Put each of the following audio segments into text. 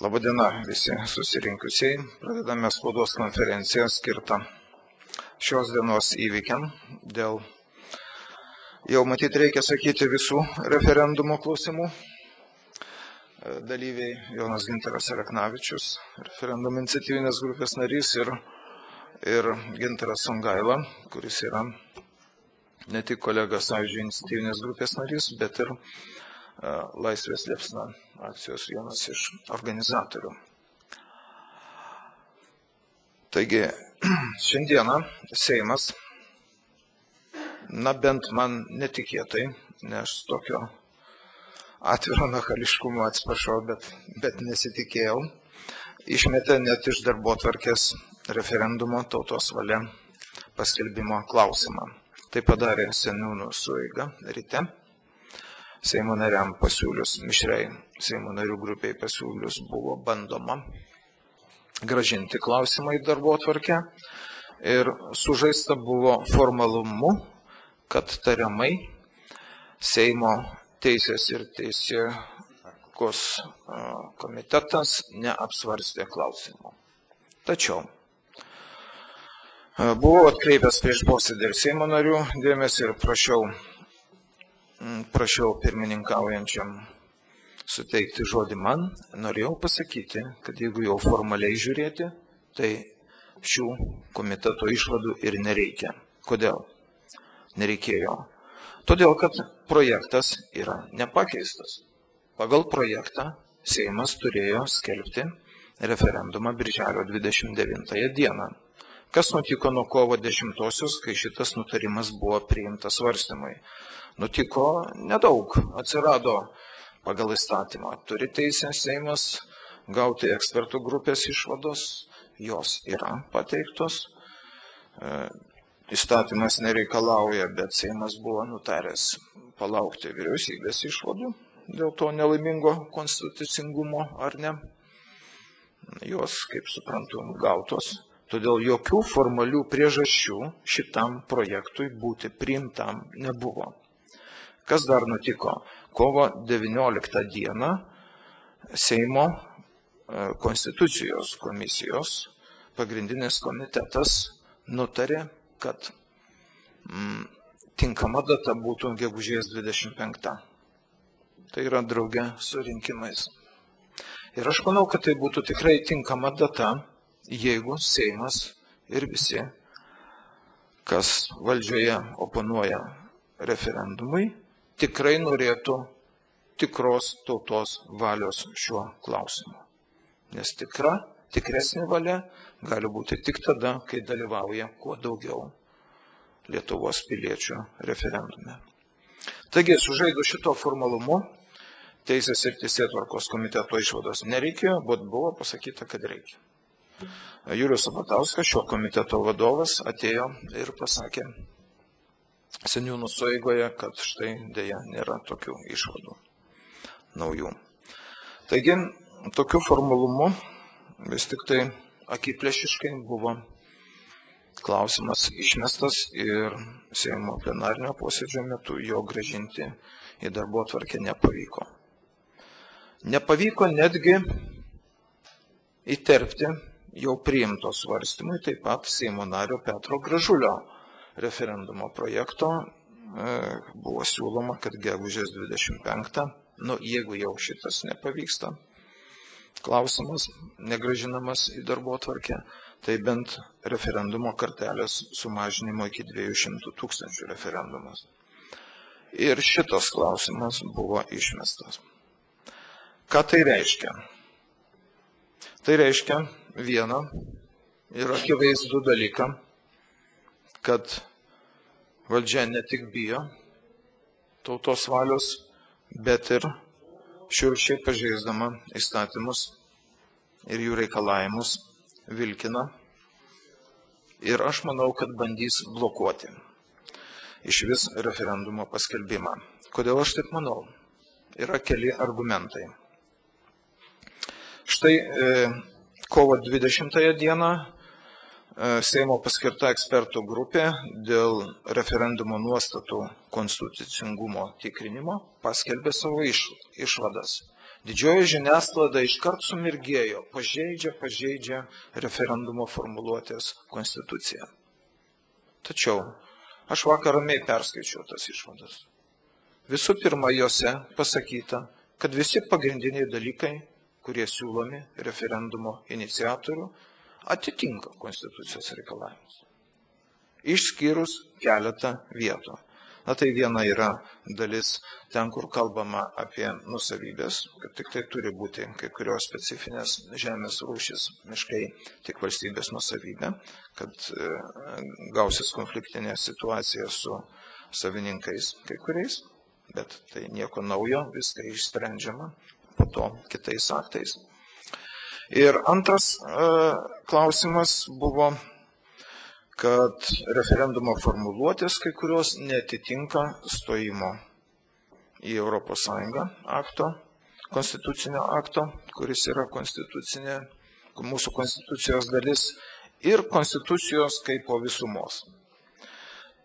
Labadiena visi susirinkusiai. Pradedame spaudos konferenciją skirtą šios dienos įvykiam dėl, jau matyti reikia sakyti, visų referendumo klausimų. Dalyviai Jonas Ginteras Eleknavičius, referendumo iniciatyvinės grupės narys ir, ir Ginteras Songaila, kuris yra ne tik kolega Sąjūdžio iniciatyvinės grupės narys, bet ir Laisvės liepsna akcijos vienas iš organizatorių. Taigi, šiandieną Seimas, na bent man netikėtai, nes tokio atviro mechališkumo atsiprašau, bet, bet nesitikėjau, išmetė net iš darbo tvarkės referendumo tautos valia paskelbimo klausimą. Tai padarė seniūnų suiga ryte Seimo nariam pasiūlius, mišriai Seimo narių grupiai pasiūlius buvo bandoma gražinti klausimą į darbo atvarkę ir sužaista buvo formalumu, kad tariamai Seimo teisės ir teisėkos komitetas neapsvarstė klausimų. Tačiau buvau atkreipęs prieš posėdį ir Seimo narių dėmesį ir prašiau prašiau pirmininkaujančiam suteikti žodį man, norėjau pasakyti, kad jeigu jau formaliai žiūrėti, tai šių komiteto išvadų ir nereikia. Kodėl? Nereikėjo. Todėl, kad projektas yra nepakeistas. Pagal projektą Seimas turėjo skelbti referendumą birželio 29 dieną. Kas nutiko nuo kovo 10-osios, kai šitas nutarimas buvo priimtas svarstymui? Nutiko nedaug. Atsirado pagal įstatymą. Turi teisę Seimas gauti ekspertų grupės išvados, jos yra pateiktos. E, įstatymas nereikalauja, bet Seimas buvo nutaręs palaukti vyriausybės išvadų dėl to nelaimingo konstitucingumo ar ne. Jos, kaip suprantu, gautos. Todėl jokių formalių priežasčių šitam projektui būti priimtam nebuvo. Kas dar nutiko? Kovo 19 dieną Seimo e, konstitucijos komisijos pagrindinis komitetas nutarė, kad mm, tinkama data būtų gegužės 25. Tai yra draugė su rinkimais. Ir aš manau, kad tai būtų tikrai tinkama data, jeigu Seimas ir visi, kas valdžioje oponuoja referendumui, tikrai norėtų tikros tautos valios šiuo klausimu. Nes tikra, tikresnė valia gali būti tik tada, kai dalyvauja kuo daugiau Lietuvos piliečių referendume. Taigi, sužaidus šito formalumu, Teisės ir Teisėtvarkos komiteto išvados nereikėjo, bet buvo pasakyta, kad reikia. Julius Sabatauskas, šio komiteto vadovas, atėjo ir pasakė, seniūnų sueigoje, kad štai dėja nėra tokių išvadų naujų. Taigi, tokiu formalumu vis tik tai akiplėšiškai buvo klausimas išmestas ir Seimo plenarnio posėdžio metu jo gražinti į darbo tvarkę nepavyko. Nepavyko netgi įterpti jau priimto svarstymui taip pat Seimo nario Petro Gražulio referendumo projekto e, buvo siūloma, kad gegužės 25, nu jeigu jau šitas nepavyksta, klausimas negražinamas į darbo tvarkę, tai bent referendumo kartelės sumažinimo iki 200 tūkstančių referendumas. Ir šitas klausimas buvo išmestas. Ką tai reiškia? Tai reiškia vieną ir akivaizdų dalyką, kad valdžia ne tik bijo tautos valios, bet ir šiurkščiai pažeisdama įstatymus ir jų reikalavimus vilkina. Ir aš manau, kad bandys blokuoti iš vis referendumo paskelbimą. Kodėl aš taip manau? Yra keli argumentai. Štai e, kovo 20 dieną Seimo paskirta ekspertų grupė dėl referendumo nuostatų konstitucingumo tikrinimo paskelbė savo iš, išvadas. Didžioji žiniasklaida iškart sumirgėjo, pažeidžia, pažeidžia referendumo formuluotės konstituciją. Tačiau aš vakar ramiai perskaičiau tas išvadas. Visų pirma, juose pasakyta, kad visi pagrindiniai dalykai, kurie siūlomi referendumo iniciatorių, atitinka konstitucijos reikalavimus. Išskyrus keletą vietų. Na tai viena yra dalis ten, kur kalbama apie nusavybės, kad tik tai turi būti kai kurios specifinės žemės rūšis, miškai tik valstybės nusavybė, kad e, gausis konfliktinė situacija su savininkais kai kuriais, bet tai nieko naujo, viską išsprendžiama po to kitais aktais. Ir antras e, klausimas buvo kad referendumo formuluotės kai kurios netitinka stojimo į ES akto, konstitucinio akto, kuris yra konstitucinė, mūsų konstitucijos dalis ir konstitucijos kaip po visumos.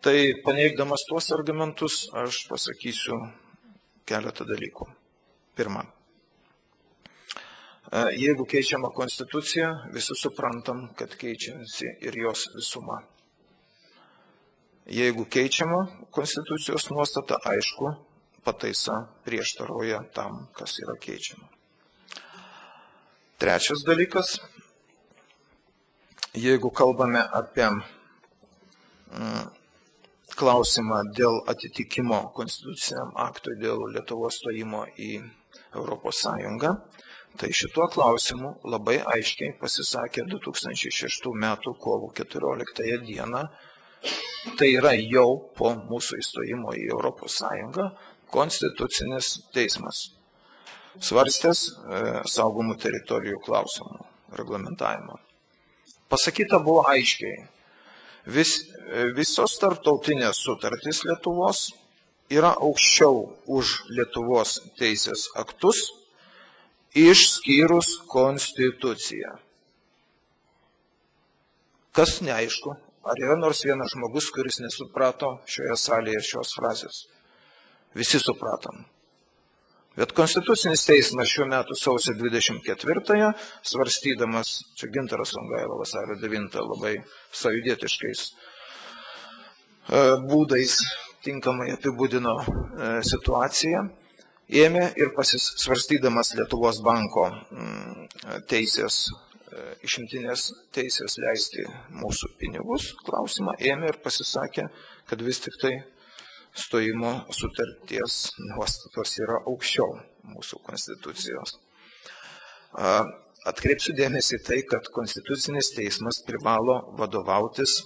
Tai paneigdamas tuos argumentus aš pasakysiu keletą dalykų. Pirma, jeigu keičiama konstitucija, visi suprantam, kad keičiasi ir jos visuma. Jeigu keičiama konstitucijos nuostata, aišku, pataisa prieštaroja tam, kas yra keičiama. Trečias dalykas, jeigu kalbame apie mm, klausimą dėl atitikimo konstituciniam aktui dėl Lietuvos stojimo į Sąjungą, Tai šituo klausimu labai aiškiai pasisakė 2006 m. kovo 14 d. Tai yra jau po mūsų įstojimo į ES konstitucinis teismas. Svarstęs e, saugomų teritorijų klausimų reglamentavimą. Pasakyta buvo aiškiai, vis, e, visos tarptautinės sutartys Lietuvos yra aukščiau už Lietuvos teisės aktus išskyrus konstituciją. Kas neaišku, ar yra nors vienas žmogus, kuris nesuprato šioje salėje šios frazės. Visi supratom. Bet Konstitucinis teismas šiuo metu sausio 24-ąją, svarstydamas, čia Gintaras Songaila vasario 9 labai savidietiškais e, būdais tinkamai apibūdino e, situaciją, ėmė ir pasisvarstydamas Lietuvos banko mm, teisės, e, išimtinės teisės leisti mūsų pinigus klausimą, ėmė ir pasisakė, kad vis tik tai stojimo sutarties nuostatos yra aukščiau mūsų konstitucijos. Atkreipsiu dėmesį tai, kad konstitucinis teismas privalo vadovautis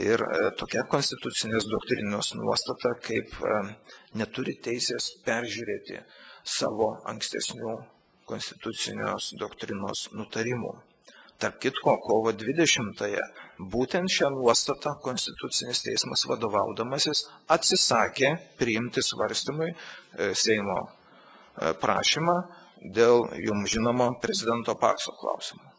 ir e, tokia konstitucinės doktrinos nuostata, kaip e, neturi teisės peržiūrėti savo ankstesnių konstitucinės doktrinos nutarimų. Tarp kitko, kovo 20-ąją būtent šią nuostatą Konstitucinis teismas vadovaudamasis atsisakė priimti svarstymui e, Seimo prašymą dėl jums žinomo prezidento pakso klausimo.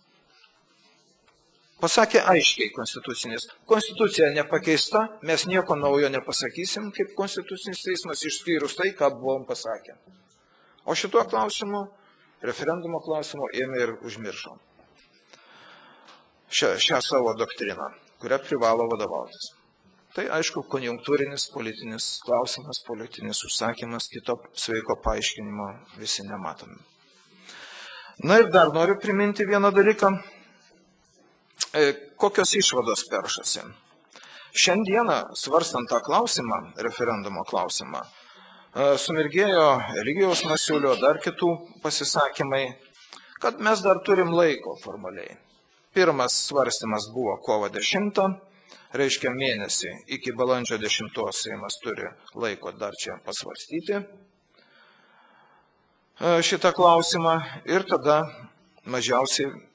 Pasakė aiškiai konstitucinis. Konstitucija nepakeista, mes nieko naujo nepasakysim kaip konstitucinis teismas išskyrus tai, ką buvom pasakę. O šituo klausimu, referendumo klausimu, ėmė ir užmiršom. Šią, šią savo doktriną, kurią privalo vadovautis. Tai aišku, konjunktūrinis politinis klausimas, politinis užsakymas, kito sveiko paaiškinimo visi nematome. Na ir dar noriu priminti vieną dalyką. E, kokios išvados peršasi? Šiandieną, svarstant tą klausimą, referendumo klausimą, e, sumirgėjo Eligijaus Masiulio, dar kitų pasisakymai, kad mes dar turim laiko formaliai. Pirmas svarstymas buvo kovo 10, reiškia mėnesį iki balandžio 10 Seimas turi laiko dar čia pasvarstyti e, šitą klausimą ir tada mažiausiai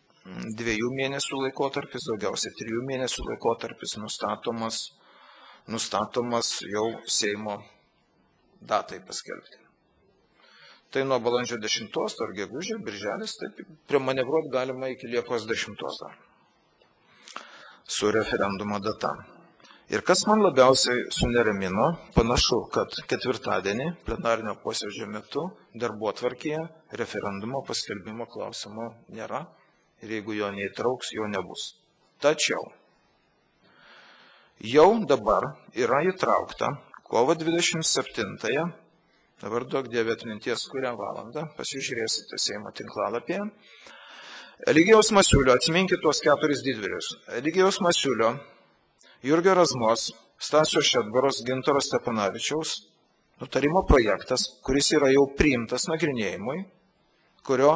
dviejų mėnesių laikotarpis, daugiausiai trijų mėnesių laikotarpis nustatomas, nustatomas jau Seimo datai paskelbti. Tai nuo balandžio 10 ar gegužė, birželis, taip premanevruot galima iki Liepos 10 dar su referendumo data. Ir kas man labiausiai suneramino, panašu, kad ketvirtadienį plenarinio posėdžio metu darbo tvarkyje referendumo paskelbimo klausimo nėra ir jeigu jo neįtrauks, jo nebus. Tačiau jau dabar yra įtraukta kovo 27-ąją, dabar daug dievė atminties kurią valandą, pasižiūrėsite Seimo tinklalapyje. Eligijaus Masiulio, atsiminkite tuos keturis didvyrius. Eligijaus Masiulio Jurgio Razmos, Stasio Šedbaros, Gintaro Stepanavičiaus nutarimo projektas, kuris yra jau priimtas nagrinėjimui, kurio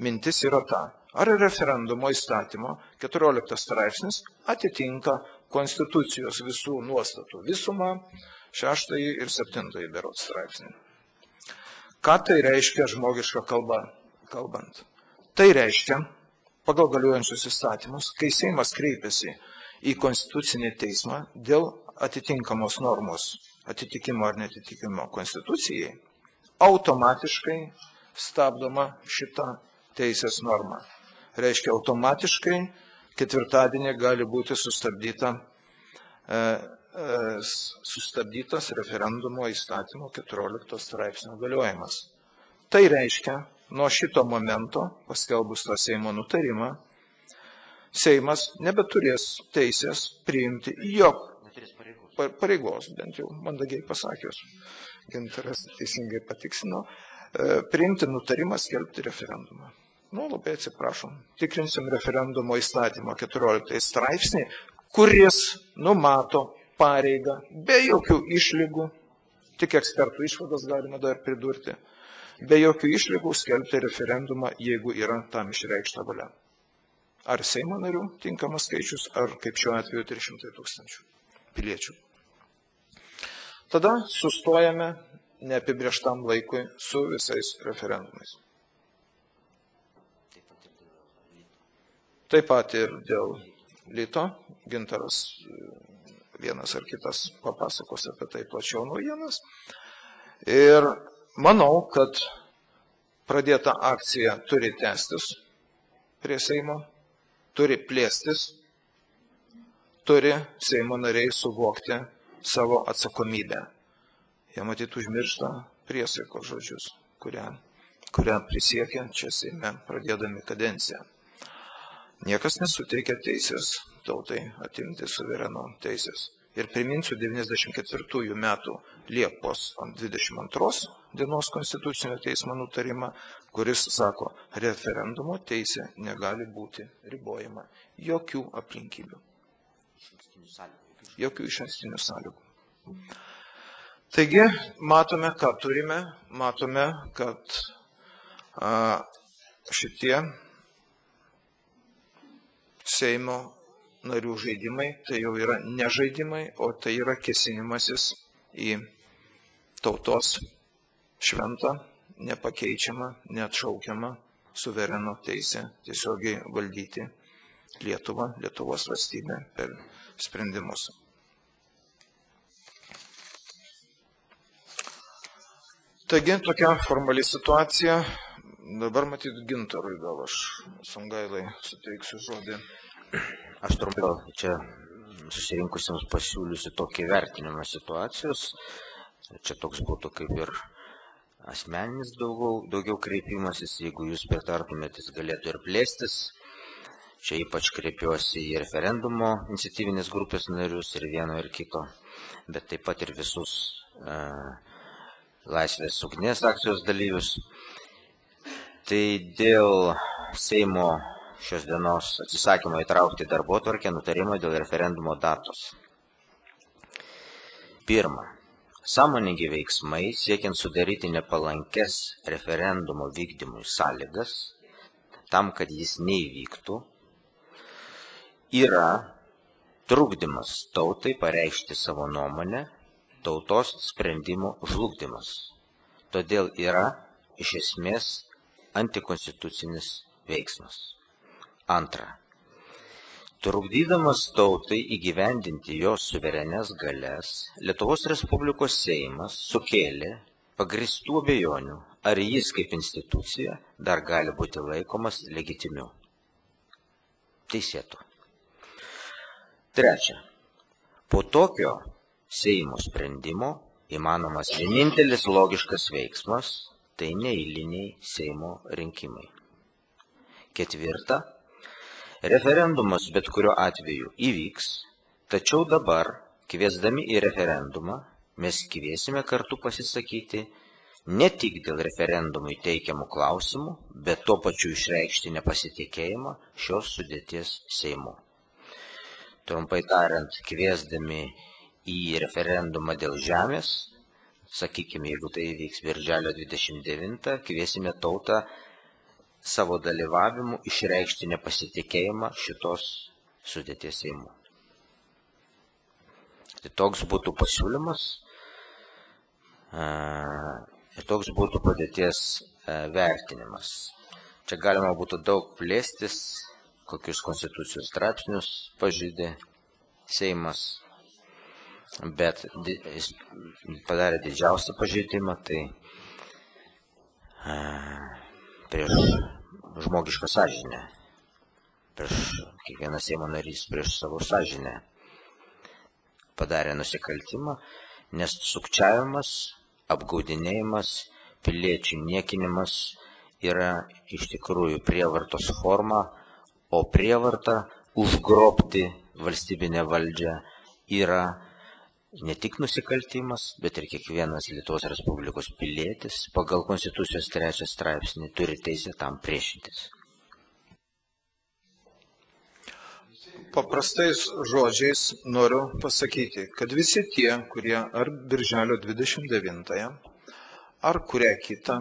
mintis yra ta, ar referendumo įstatymo 14 straipsnis atitinka konstitucijos visų nuostatų visumą, 6 ir 7 berot straipsnį. Ką tai reiškia žmogiška kalba kalbant? Tai reiškia, pagal galiuojančius įstatymus, kai Seimas kreipiasi į Konstitucinį teismą dėl atitinkamos normos atitikimo ar netitikimo Konstitucijai, automatiškai stabdoma šita teisės norma. Reiškia, automatiškai ketvirtadienį gali būti sustabdyta, e, e, sustabdytas referendumo įstatymo 14 straipsnio galiojimas. Tai reiškia, nuo šito momento, paskelbus tą Seimo nutarimą, Seimas nebeturės teisės priimti jog pareigos, bent jau mandagiai pasakius, Gintaras teisingai patiksino, e, priimti nutarimą skelbti referendumą. Nu, labai atsiprašom. Tikrinsim referendumo įstatymo 14 straipsnį, kuris numato pareigą be jokių išlygų, tik ekspertų išvadas galima dar pridurti, be jokių išlygų skelbti referendumą, jeigu yra tam išreikšta valia ar Seimo narių tinkamas skaičius, ar kaip šiuo atveju 300 tūkstančių piliečių. Tada sustojame neapibrieštam laikui su visais referendumais. Taip pat ir dėl Lyto, Gintaras vienas ar kitas papasakos apie tai plačiau naujienas. Ir manau, kad pradėta akcija turi tęstis prie Seimo turi plėstis, turi Seimo nariai suvokti savo atsakomybę. Jie matyt užmiršta priesaikos žodžius, kurią, kurią prisiekė čia Seime pradėdami kadenciją. Niekas nesuteikia teisės tautai atimti suvereno teisės. Ir priminsiu 94 metų Liepos 22 dienos konstitucinio teismo nutarimą, kuris sako, referendumo teisė negali būti ribojama jokių aplinkybių. Jokių iš ankstinių sąlygų. Taigi, matome, ką turime, matome, kad a, šitie Seimo narių žaidimai tai jau yra ne žaidimai, o tai yra kesinimasis į tautos šventą, nepakeičiamą, neatšaukiamą suvereno teisę tiesiogiai valdyti Lietuvą, Lietuvos valstybę per sprendimus. Taigi tokia formali situacija. Dabar matyt gintarui gal aš sungailai suteiksiu žodį. Aš trumpiau čia susirinkusiems pasiūlysiu tokį vertinimą situacijos. Čia toks būtų kaip ir asmeninis daugiau, daugiau kreipimasis, jeigu jūs pritartumėte, jis galėtų ir plėstis. Čia ypač kreipiuosi į referendumo iniciatyvinės grupės narius ir vieno ir kito, bet taip pat ir visus e, laisvės ugnies akcijos dalyvius. Tai dėl Seimo šios dienos atsisakymo įtraukti darbo tvarkę nutarimo dėl referendumo datos. Pirma, sąmoningi veiksmai siekiant sudaryti nepalankes referendumo vykdymui sąlygas, tam, kad jis neįvyktų, yra trukdymas tautai pareikšti savo nuomonę, tautos sprendimo žlugdymas. Todėl yra iš esmės antikonstitucinis veiksmas. Antra, Trukdydamas tautai įgyvendinti jos suverenės galės, Lietuvos Respublikos Seimas sukėlė pagristų abejonių, ar jis kaip institucija dar gali būti laikomas legitimiu. Teisėtų. Trečia. Po tokio Seimo sprendimo įmanomas vienintelis logiškas veiksmas - tai neįliniai Seimo rinkimai. Ketvirta. Referendumas bet kuriuo atveju įvyks, tačiau dabar, kviesdami į referendumą, mes kviesime kartu pasisakyti ne tik dėl referendumui teikiamų klausimų, bet tuo pačiu išreikšti nepasitikėjimą šios sudėties Seimu. Trumpai tariant, kviesdami į referendumą dėl žemės, sakykime, jeigu tai vyks birželio 29, kviesime tautą savo dalyvavimu išreikšti nepasitikėjimą šitos sudėties Seimu. Tai toks būtų pasiūlymas ir toks būtų padėties vertinimas. Čia galima būtų daug plėstis, kokius konstitucijos straipsnius pažydė Seimas, bet jis padarė didžiausią pažeidimą, tai prieš žmogišką sąžinę, prieš kiekvieną Seimo narys, prieš savo sąžinę padarė nusikaltimą, nes sukčiavimas, apgaudinėjimas, piliečių niekinimas yra iš tikrųjų prievartos forma, o prievarta užgrobti valstybinę valdžią yra ne tik nusikaltimas, bet ir kiekvienas Lietuvos Respublikos pilietis pagal Konstitucijos trečią straipsnį turi teisę tam priešintis. Paprastais žodžiais noriu pasakyti, kad visi tie, kurie ar birželio 29, ar kurią kitą,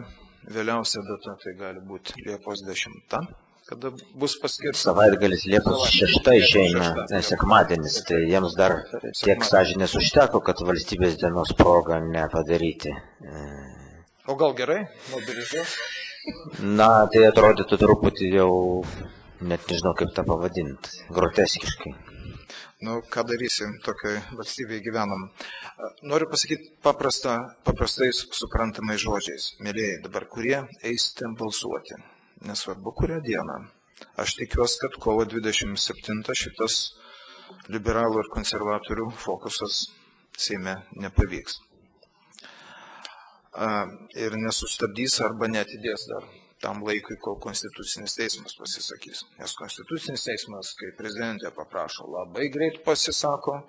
vėliausia data tai gali būti Liepos 10, kada bus paskirtas. Savaitgalis Liepos 6 išeina sekmadienis, tai jiems dar tiek sąžinės užteko, kad valstybės dienos progą nepadaryti. O gal gerai? Na, tai atrodytų truputį jau, net nežinau kaip tą pavadinti, groteskiškai. Nu, ką darysim, tokiai valstybėje gyvenam. Noriu pasakyti paprastą, paprastais suprantamais žodžiais. Mėlyjei, dabar kurie eisite balsuoti? Nesvarbu kurią dieną. Aš tikiuosi, kad kovo 27 šitas liberalų ir konservatorių fokusas Seime nepavyks. Ir nesustabdys arba netidės dar tam laikui, kol Konstitucinis teismas pasisakys. Nes Konstitucinis teismas, kai prezidentė paprašo, labai greit pasisako,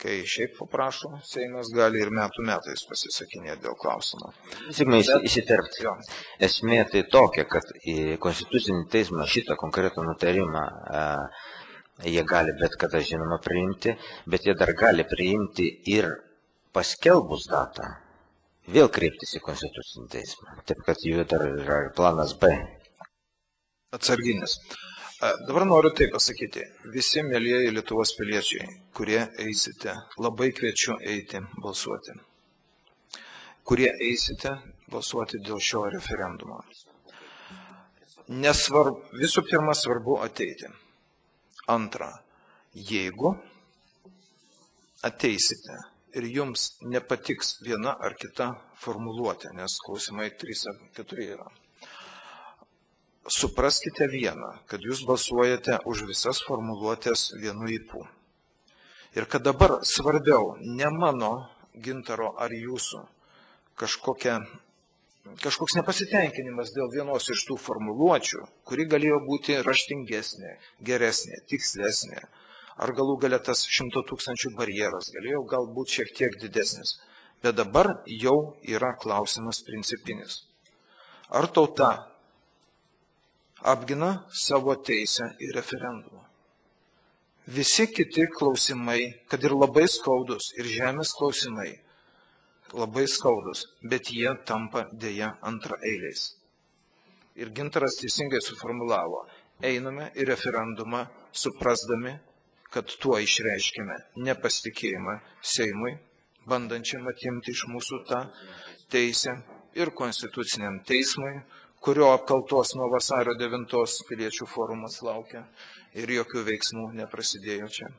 kai šiaip paprašo, Seimas gali ir metų metais pasisakinėti dėl klausimo. Sigmai įsiterpti. Esmė tai tokia, kad į Konstitucinį teismą šitą konkretų nutarimą a, jie gali bet kada žinoma priimti, bet jie dar gali priimti ir paskelbus datą vėl kreiptis į Konstitucinį teismą. Taip kad jų dar yra planas B. Atsarginis. Dabar noriu tai pasakyti. Visi mėlyjeji Lietuvos piliečiai, kurie eisite, labai kviečiu eiti balsuoti. Kurie eisite balsuoti dėl šio referendumo. Nesvarbu, visų pirma, svarbu ateiti. Antra, jeigu ateisite ir jums nepatiks viena ar kita formuluotė, nes klausimai 3 ar 4 yra supraskite vieną, kad jūs balsuojate už visas formuluotės vienu įpū. Ir kad dabar svarbiau ne mano gintaro ar jūsų kažkokia, kažkoks nepasitenkinimas dėl vienos iš tų formuluočių, kuri galėjo būti raštingesnė, geresnė, tikslesnė, ar galų galia tas šimto tūkstančių barjeras galėjo galbūt šiek tiek didesnis. Bet dabar jau yra klausimas principinis. Ar tauta apgina savo teisę į referendumą. Visi kiti klausimai, kad ir labai skaudus, ir žemės klausimai, labai skaudus, bet jie tampa dėja antraeiliais. Ir gintaras teisingai suformulavo, einame į referendumą suprasdami, kad tuo išreiškime nepasitikėjimą Seimui, bandančiam atimti iš mūsų tą teisę ir konstituciniam teismui, kurio apkaltos nuo vasario 9 piliečių forumas laukia ir jokių veiksmų neprasidėjo čia.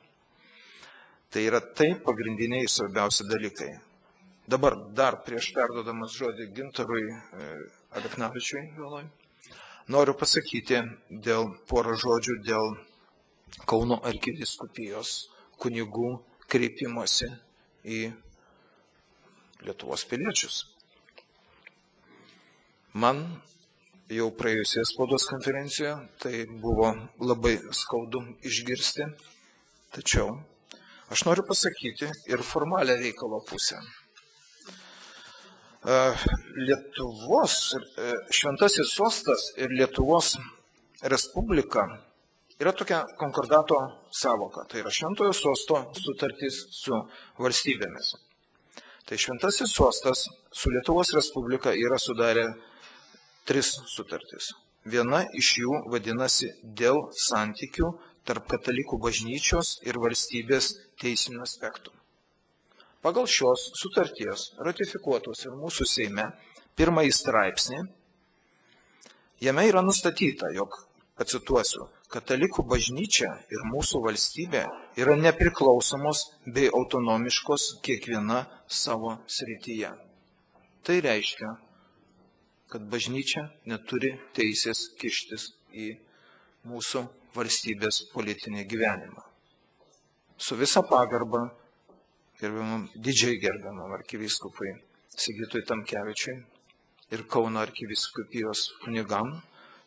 Tai yra tai pagrindiniai svarbiausi dalykai. Dabar dar prieš perdodamas žodį gintarui e, Aleknavičiui vėloj, noriu pasakyti dėl porą žodžių dėl Kauno arkiviskupijos kunigų kreipimosi į Lietuvos piliečius. Man jau praėjusioje spaudos konferencijoje tai buvo labai skaudu išgirsti, tačiau aš noriu pasakyti ir formalią reikalo pusę. E, Lietuvos e, šventasis sostas ir Lietuvos Respublika yra tokia konkordato savoka. Tai yra šventojo sosto sutartys su valstybėmis. Tai šventasis sostas su Lietuvos Respublika yra sudarę tris sutartys. Viena iš jų vadinasi dėl santykių tarp katalikų bažnyčios ir valstybės teisinių aspektų. Pagal šios sutarties ratifikuotos ir mūsų Seime pirmąjį straipsnį, jame yra nustatyta, jog, pacituosiu, Katalikų bažnyčia ir mūsų valstybė yra nepriklausomos bei autonomiškos kiekviena savo srityje. Tai reiškia, kad bažnyčia neturi teisės kištis į mūsų valstybės politinį gyvenimą. Su visa pagarba gerbiamam, didžiai gerbiamam arkivyskupui Sigitui Tamkevičiui ir Kauno arkivyskupijos kunigam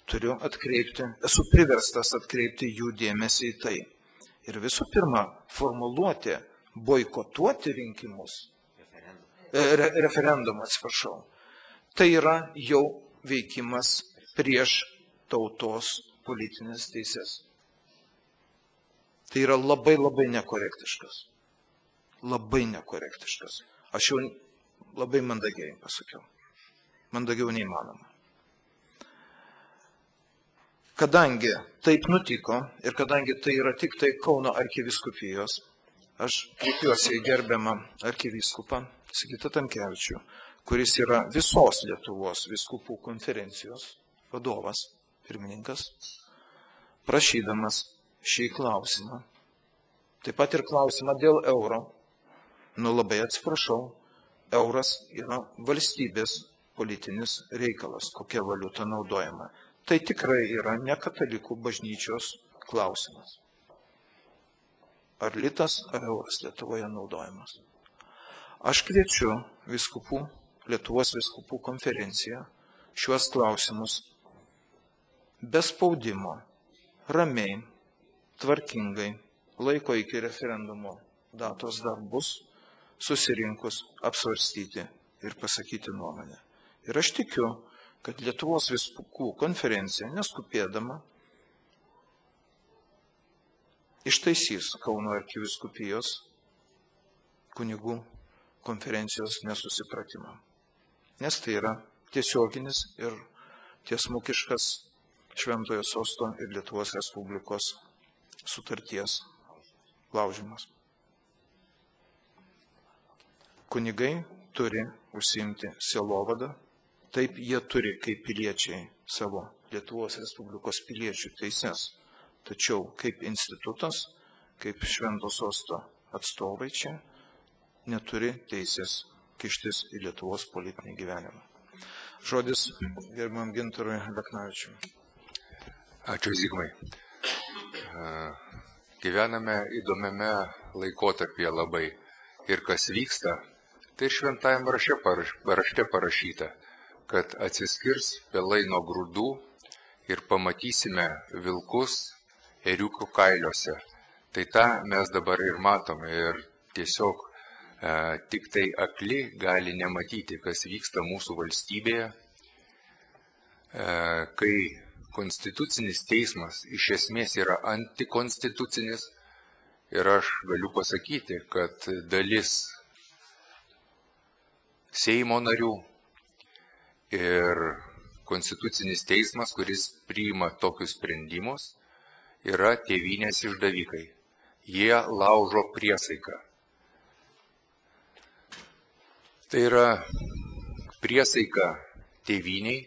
turiu atkreipti, esu priverstas atkreipti jų dėmesį į tai. Ir visų pirma, formuluoti, boikotuoti rinkimus, e, re, referendumą, atsiprašau, tai yra jau veikimas prieš tautos politinės teises. Tai yra labai labai nekorektiškas. Labai nekorektiškas. Aš jau labai mandagiai pasakiau. Mandagiau neįmanoma. Kadangi taip nutiko ir kadangi tai yra tik tai Kauno arkiviskupijos, aš kreipiuosi į gerbiamą arkiviskupą Sigitą Tamkevičių, kuris yra visos Lietuvos viskupų konferencijos vadovas, pirmininkas, prašydamas šį klausimą, taip pat ir klausimą dėl euro, nu labai atsiprašau, euras yra valstybės politinis reikalas, kokia valiuta naudojama tai tikrai yra ne katalikų bažnyčios klausimas. Ar litas, ar euras Lietuvoje naudojamas. Aš kviečiu viskupų, Lietuvos viskupų konferenciją šiuos klausimus be spaudimo, ramiai, tvarkingai, laiko iki referendumo datos dar bus, susirinkus apsvarstyti ir pasakyti nuomonę. Ir aš tikiu, kad Lietuvos viskupų konferencija, neskupėdama, ištaisys Kauno arkiviskupijos kunigų konferencijos nesusipratimą. Nes tai yra tiesioginis ir tiesmukiškas Šventojo sosto ir Lietuvos Respublikos sutarties laužimas. Kunigai turi užsimti sielovadą Taip jie turi kaip piliečiai savo Lietuvos Respublikos piliečių teises. Tačiau kaip institutas, kaip šventos osto atstovai čia neturi teisės kištis į Lietuvos politinį gyvenimą. Žodis gerbam gintarui Leknavičiui. Ačiū Zygmai. Gyvename įdomiame laikotarpyje labai. Ir kas vyksta, tai šventajame rašte parašyta kad atsiskirs pelai nuo grūdų ir pamatysime vilkus eriukų kailiuose. Tai tą mes dabar ir matome ir tiesiog e, tik tai akli gali nematyti, kas vyksta mūsų valstybėje, e, kai konstitucinis teismas iš esmės yra antikonstitucinis ir aš galiu pasakyti, kad dalis Seimo narių Ir konstitucinis teismas, kuris priima tokius sprendimus, yra tėvynės išdavikai. Jie laužo priesaiką. Tai yra priesaika tėviniai,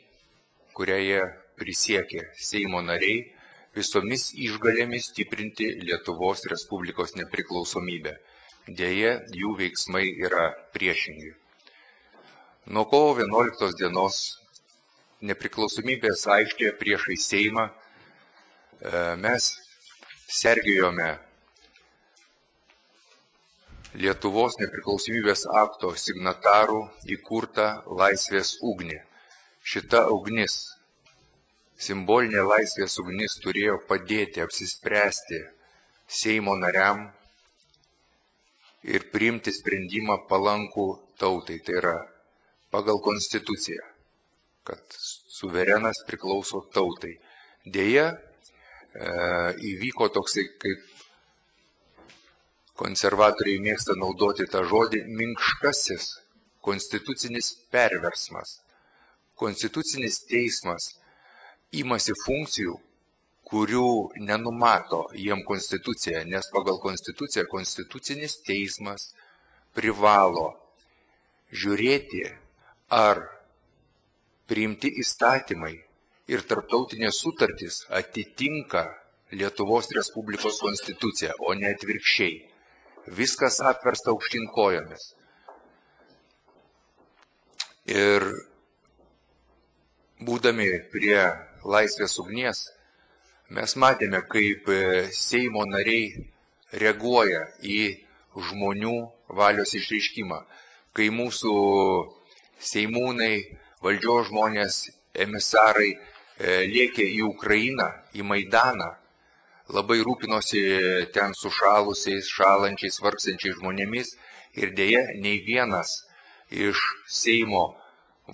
kurią jie prisiekė Seimo nariai visomis išgalėmis stiprinti Lietuvos Respublikos nepriklausomybę. Deja, jų veiksmai yra priešingi. Nuo kovo 11 dienos nepriklausomybės aikštėje priešai Seimą e, mes sergėjome Lietuvos nepriklausomybės akto signatarų įkurtą laisvės ugnį. Šita ugnis, simbolinė laisvės ugnis turėjo padėti apsispręsti Seimo nariam ir priimti sprendimą palankų tautai, tai yra pagal konstituciją, kad suverenas priklauso tautai. Deja, e, įvyko toksai, kaip konservatoriai mėgsta naudoti tą žodį, minkštasis konstitucinis perversmas. Konstitucinis teismas imasi funkcijų, kurių nenumato jiem konstitucija, nes pagal konstituciją konstitucinis teismas privalo žiūrėti, ar priimti įstatymai ir tarptautinės sutartys atitinka Lietuvos Respublikos konstituciją, o ne atvirkščiai. Viskas apversta aukštin kojomis. Ir būdami prie laisvės ugnies, Mes matėme, kaip e, Seimo nariai reaguoja į žmonių valios išreiškimą, kai mūsų Seimūnai, valdžios žmonės, emisarai e, lėkė į Ukrainą, į Maidaną, labai rūpinosi ten sušalusiais, šalančiais, vargsančiais žmonėmis ir dėja nei vienas iš Seimo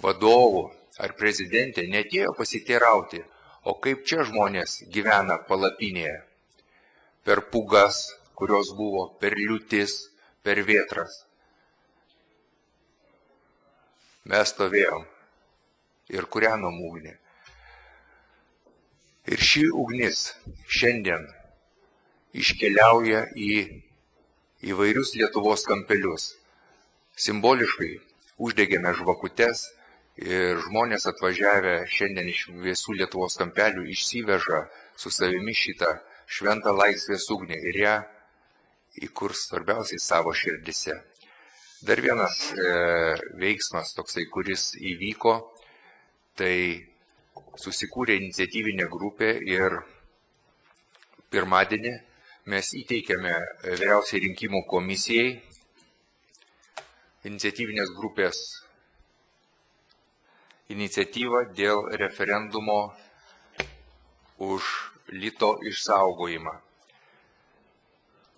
vadovų ar prezidentė netėjo pasiteirauti, O kaip čia žmonės gyvena palapinėje? Per pugas, kurios buvo, per liūtis, per vietras. Mes stovėjom ir kurianom ugnį. Ir ši ugnis šiandien iškeliauja į įvairius Lietuvos kampelius. Simboliškai uždegėme žvakutes Ir žmonės atvažiavę šiandien iš visų Lietuvos kampelių išsiveža su savimi šitą šventą laisvės ugnį ir ją įkurs svarbiausiai savo širdise. Dar vienas e, veiksmas toksai, kuris įvyko, tai susikūrė iniciatyvinė grupė ir pirmadienį mes įteikėme vyriausiai rinkimų komisijai iniciatyvinės grupės iniciatyvą dėl referendumo už lito išsaugojimą.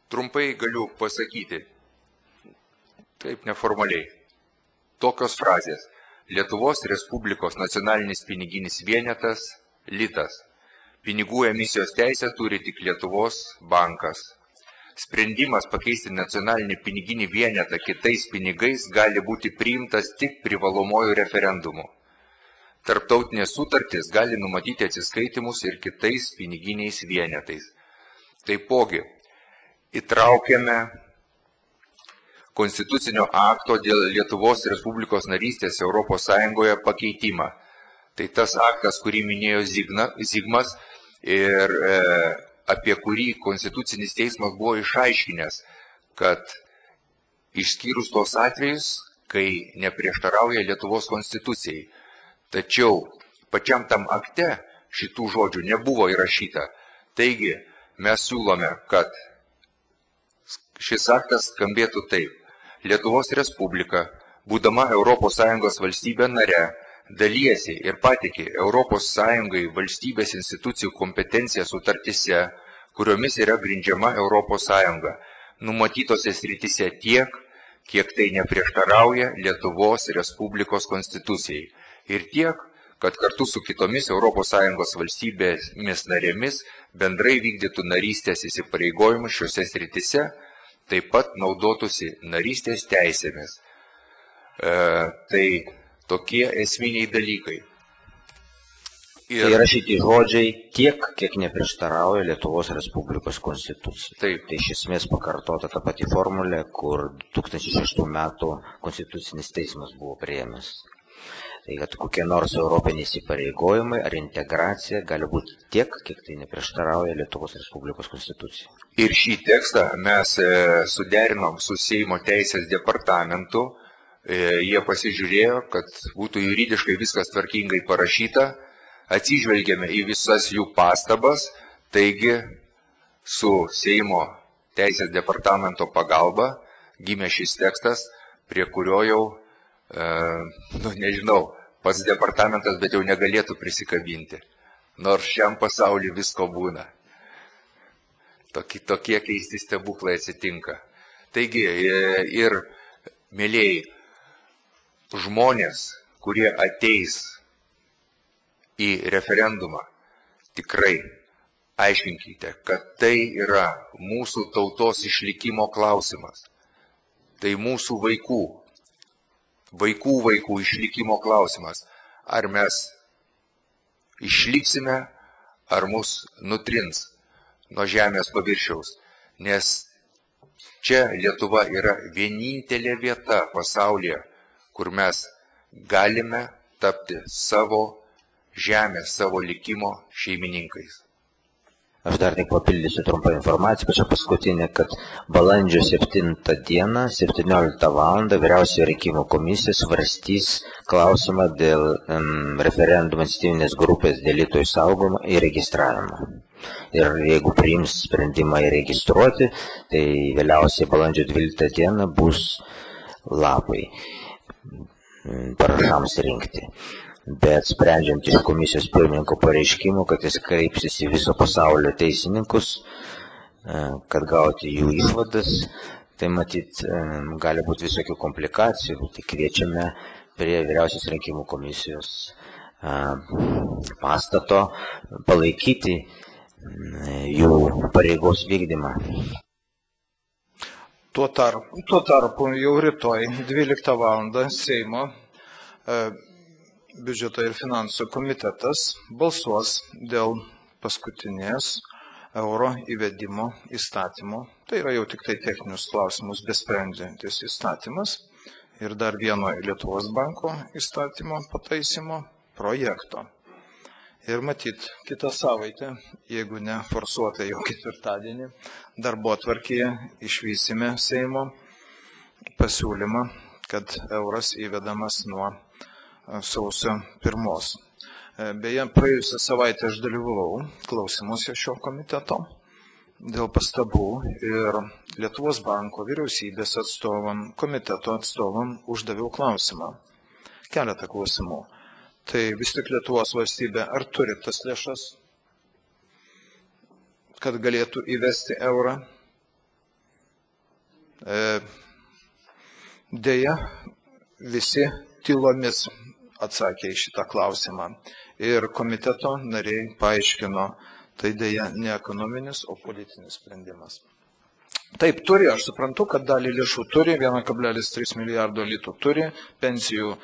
Trumpai galiu pasakyti, taip neformaliai, tokios frazės. Lietuvos Respublikos nacionalinis piniginis vienetas – litas. Pinigų emisijos teisę turi tik Lietuvos bankas. Sprendimas pakeisti nacionalinį piniginį vienetą kitais pinigais gali būti priimtas tik privalomojų referendumu. Tarptautinės sutartys gali numatyti atsiskaitimus ir kitais piniginiais vienetais. Taipogi, įtraukiame Konstitucinio akto dėl Lietuvos Respublikos narystės ES pakeitimą. Tai tas aktas, kurį minėjo Zigna, Zigmas ir e, apie kurį Konstitucinis teismas buvo išaiškinęs, kad išskyrus tos atvejus, kai neprieštarauja Lietuvos konstitucijai, Tačiau pačiam tam akte šitų žodžių nebuvo įrašyta. Taigi mes siūlome, kad šis aktas skambėtų taip. Lietuvos Respublika, būdama ES valstybė nare, dalyjasi ir patikė ES valstybės institucijų kompetenciją sutartise, kuriomis yra grindžiama ES, numatytose sritise tiek, kiek tai neprieštarauja Lietuvos Respublikos konstitucijai. Ir tiek, kad kartu su kitomis ES valstybėmis narėmis bendrai vykdytų narystės įsipareigojimus šiuose sritise, taip pat naudotųsi narystės teisėmis. E, tai tokie esminiai dalykai. Ir... Tai yra šitie žodžiai tiek, kiek neprieštarauja Lietuvos Respublikos konstitucijai. Taip. Tai iš esmės pakartota ta pati formulė, kur 2006 metų konstitucinis teismas buvo prieėmęs. Tai kad kokie nors europiniai įsipareigojimai ar integracija gali būti tiek, kiek tai neprieštarauja Lietuvos Respublikos konstitucijai. Ir šį tekstą mes e, suderinom su Seimo teisės departamentu. E, jie pasižiūrėjo, kad būtų juridiškai viskas tvarkingai parašyta, atsižvelgėme į visas jų pastabas, taigi su Seimo teisės departamento pagalba gimė šis tekstas, prie kurio jau, e, nu nežinau, pats departamentas, bet jau negalėtų prisikabinti. Nors šiam pasauliu visko būna. Tokie, tokie keisti stebuklai atsitinka. Taigi e, ir, mėlyjei, žmonės, kurie ateis į referendumą, tikrai aiškinkite, kad tai yra mūsų tautos išlikimo klausimas. Tai mūsų vaikų, vaikų vaikų išlikimo klausimas. Ar mes išliksime, ar mus nutrins nuo žemės paviršiaus. Nes čia Lietuva yra vienintelė vieta pasaulyje, kur mes galime tapti savo žemės, savo likimo šeimininkais. Aš dar tik papildysiu trumpą informaciją, pačią paskutinę, kad balandžio 7 dieną, 17 val. vyriausiojo rinkimų komisija svarstys klausimą dėl um, referendumo iniciatyvinės grupės dėl lyto išsaugojimo ir registravimo. Ir jeigu priims sprendimą įregistruoti, tai vėliausiai balandžio 12 dieną bus lapai parašams rinkti bet sprendžiant iš komisijos pirmininko pareiškimų, kad jis kreipsis į viso pasaulio teisininkus, e, kad gauti jų išvadas, tai matyt e, gali būti visokių komplikacijų, tai kviečiame prie vyriausios rinkimų komisijos e, pastato palaikyti jų pareigos vykdymą. Tuo tarpu, tuo tarpu jau rytoj 12 val. Seimo biudžeto ir finansų komitetas balsuos dėl paskutinės euro įvedimo įstatymo. Tai yra jau tik tai techninius klausimus besprendžiantis įstatymas ir dar vieno Lietuvos banko įstatymo pataisimo projekto. Ir matyt, kitą savaitę, jeigu ne forsuotai jau ketvirtadienį, darbo atvarkyje išvysime Seimo pasiūlymą, kad euras įvedamas nuo sausio pirmos. E, beje, praėjusią savaitę aš dalyvavau klausimuose šio komiteto dėl pastabų ir Lietuvos banko vyriausybės atstovam, komiteto atstovam uždaviau klausimą. Keletą klausimų. Tai vis tik Lietuvos valstybė ar turi tas lėšas, kad galėtų įvesti eurą? E, deja, visi tylomis atsakė į šitą klausimą. Ir komiteto nariai paaiškino, tai dėja ne ekonominis, o politinis sprendimas. Taip, turi, aš suprantu, kad dalį lėšų turi, 1,3 milijardo litų turi, pensijų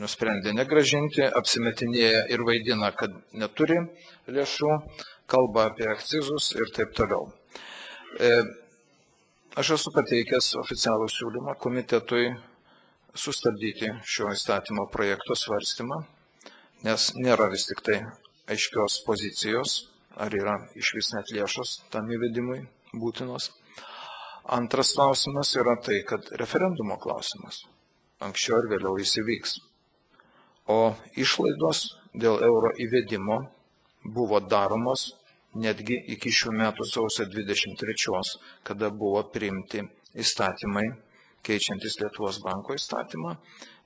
nusprendė negražinti, apsimetinėja ir vaidina, kad neturi lėšų, kalba apie akcizus ir taip toliau. E, aš esu pateikęs oficialų siūlymą komitetui sustabdyti šio įstatymo projekto svarstymą, nes nėra vis tik tai aiškios pozicijos, ar yra iš vis net lėšos tam įvedimui būtinos. Antras klausimas yra tai, kad referendumo klausimas anksčiau ar vėliau įsivyks. O išlaidos dėl euro įvedimo buvo daromos netgi iki šių metų sausio 23, kada buvo priimti įstatymai keičiantis Lietuvos banko įstatymą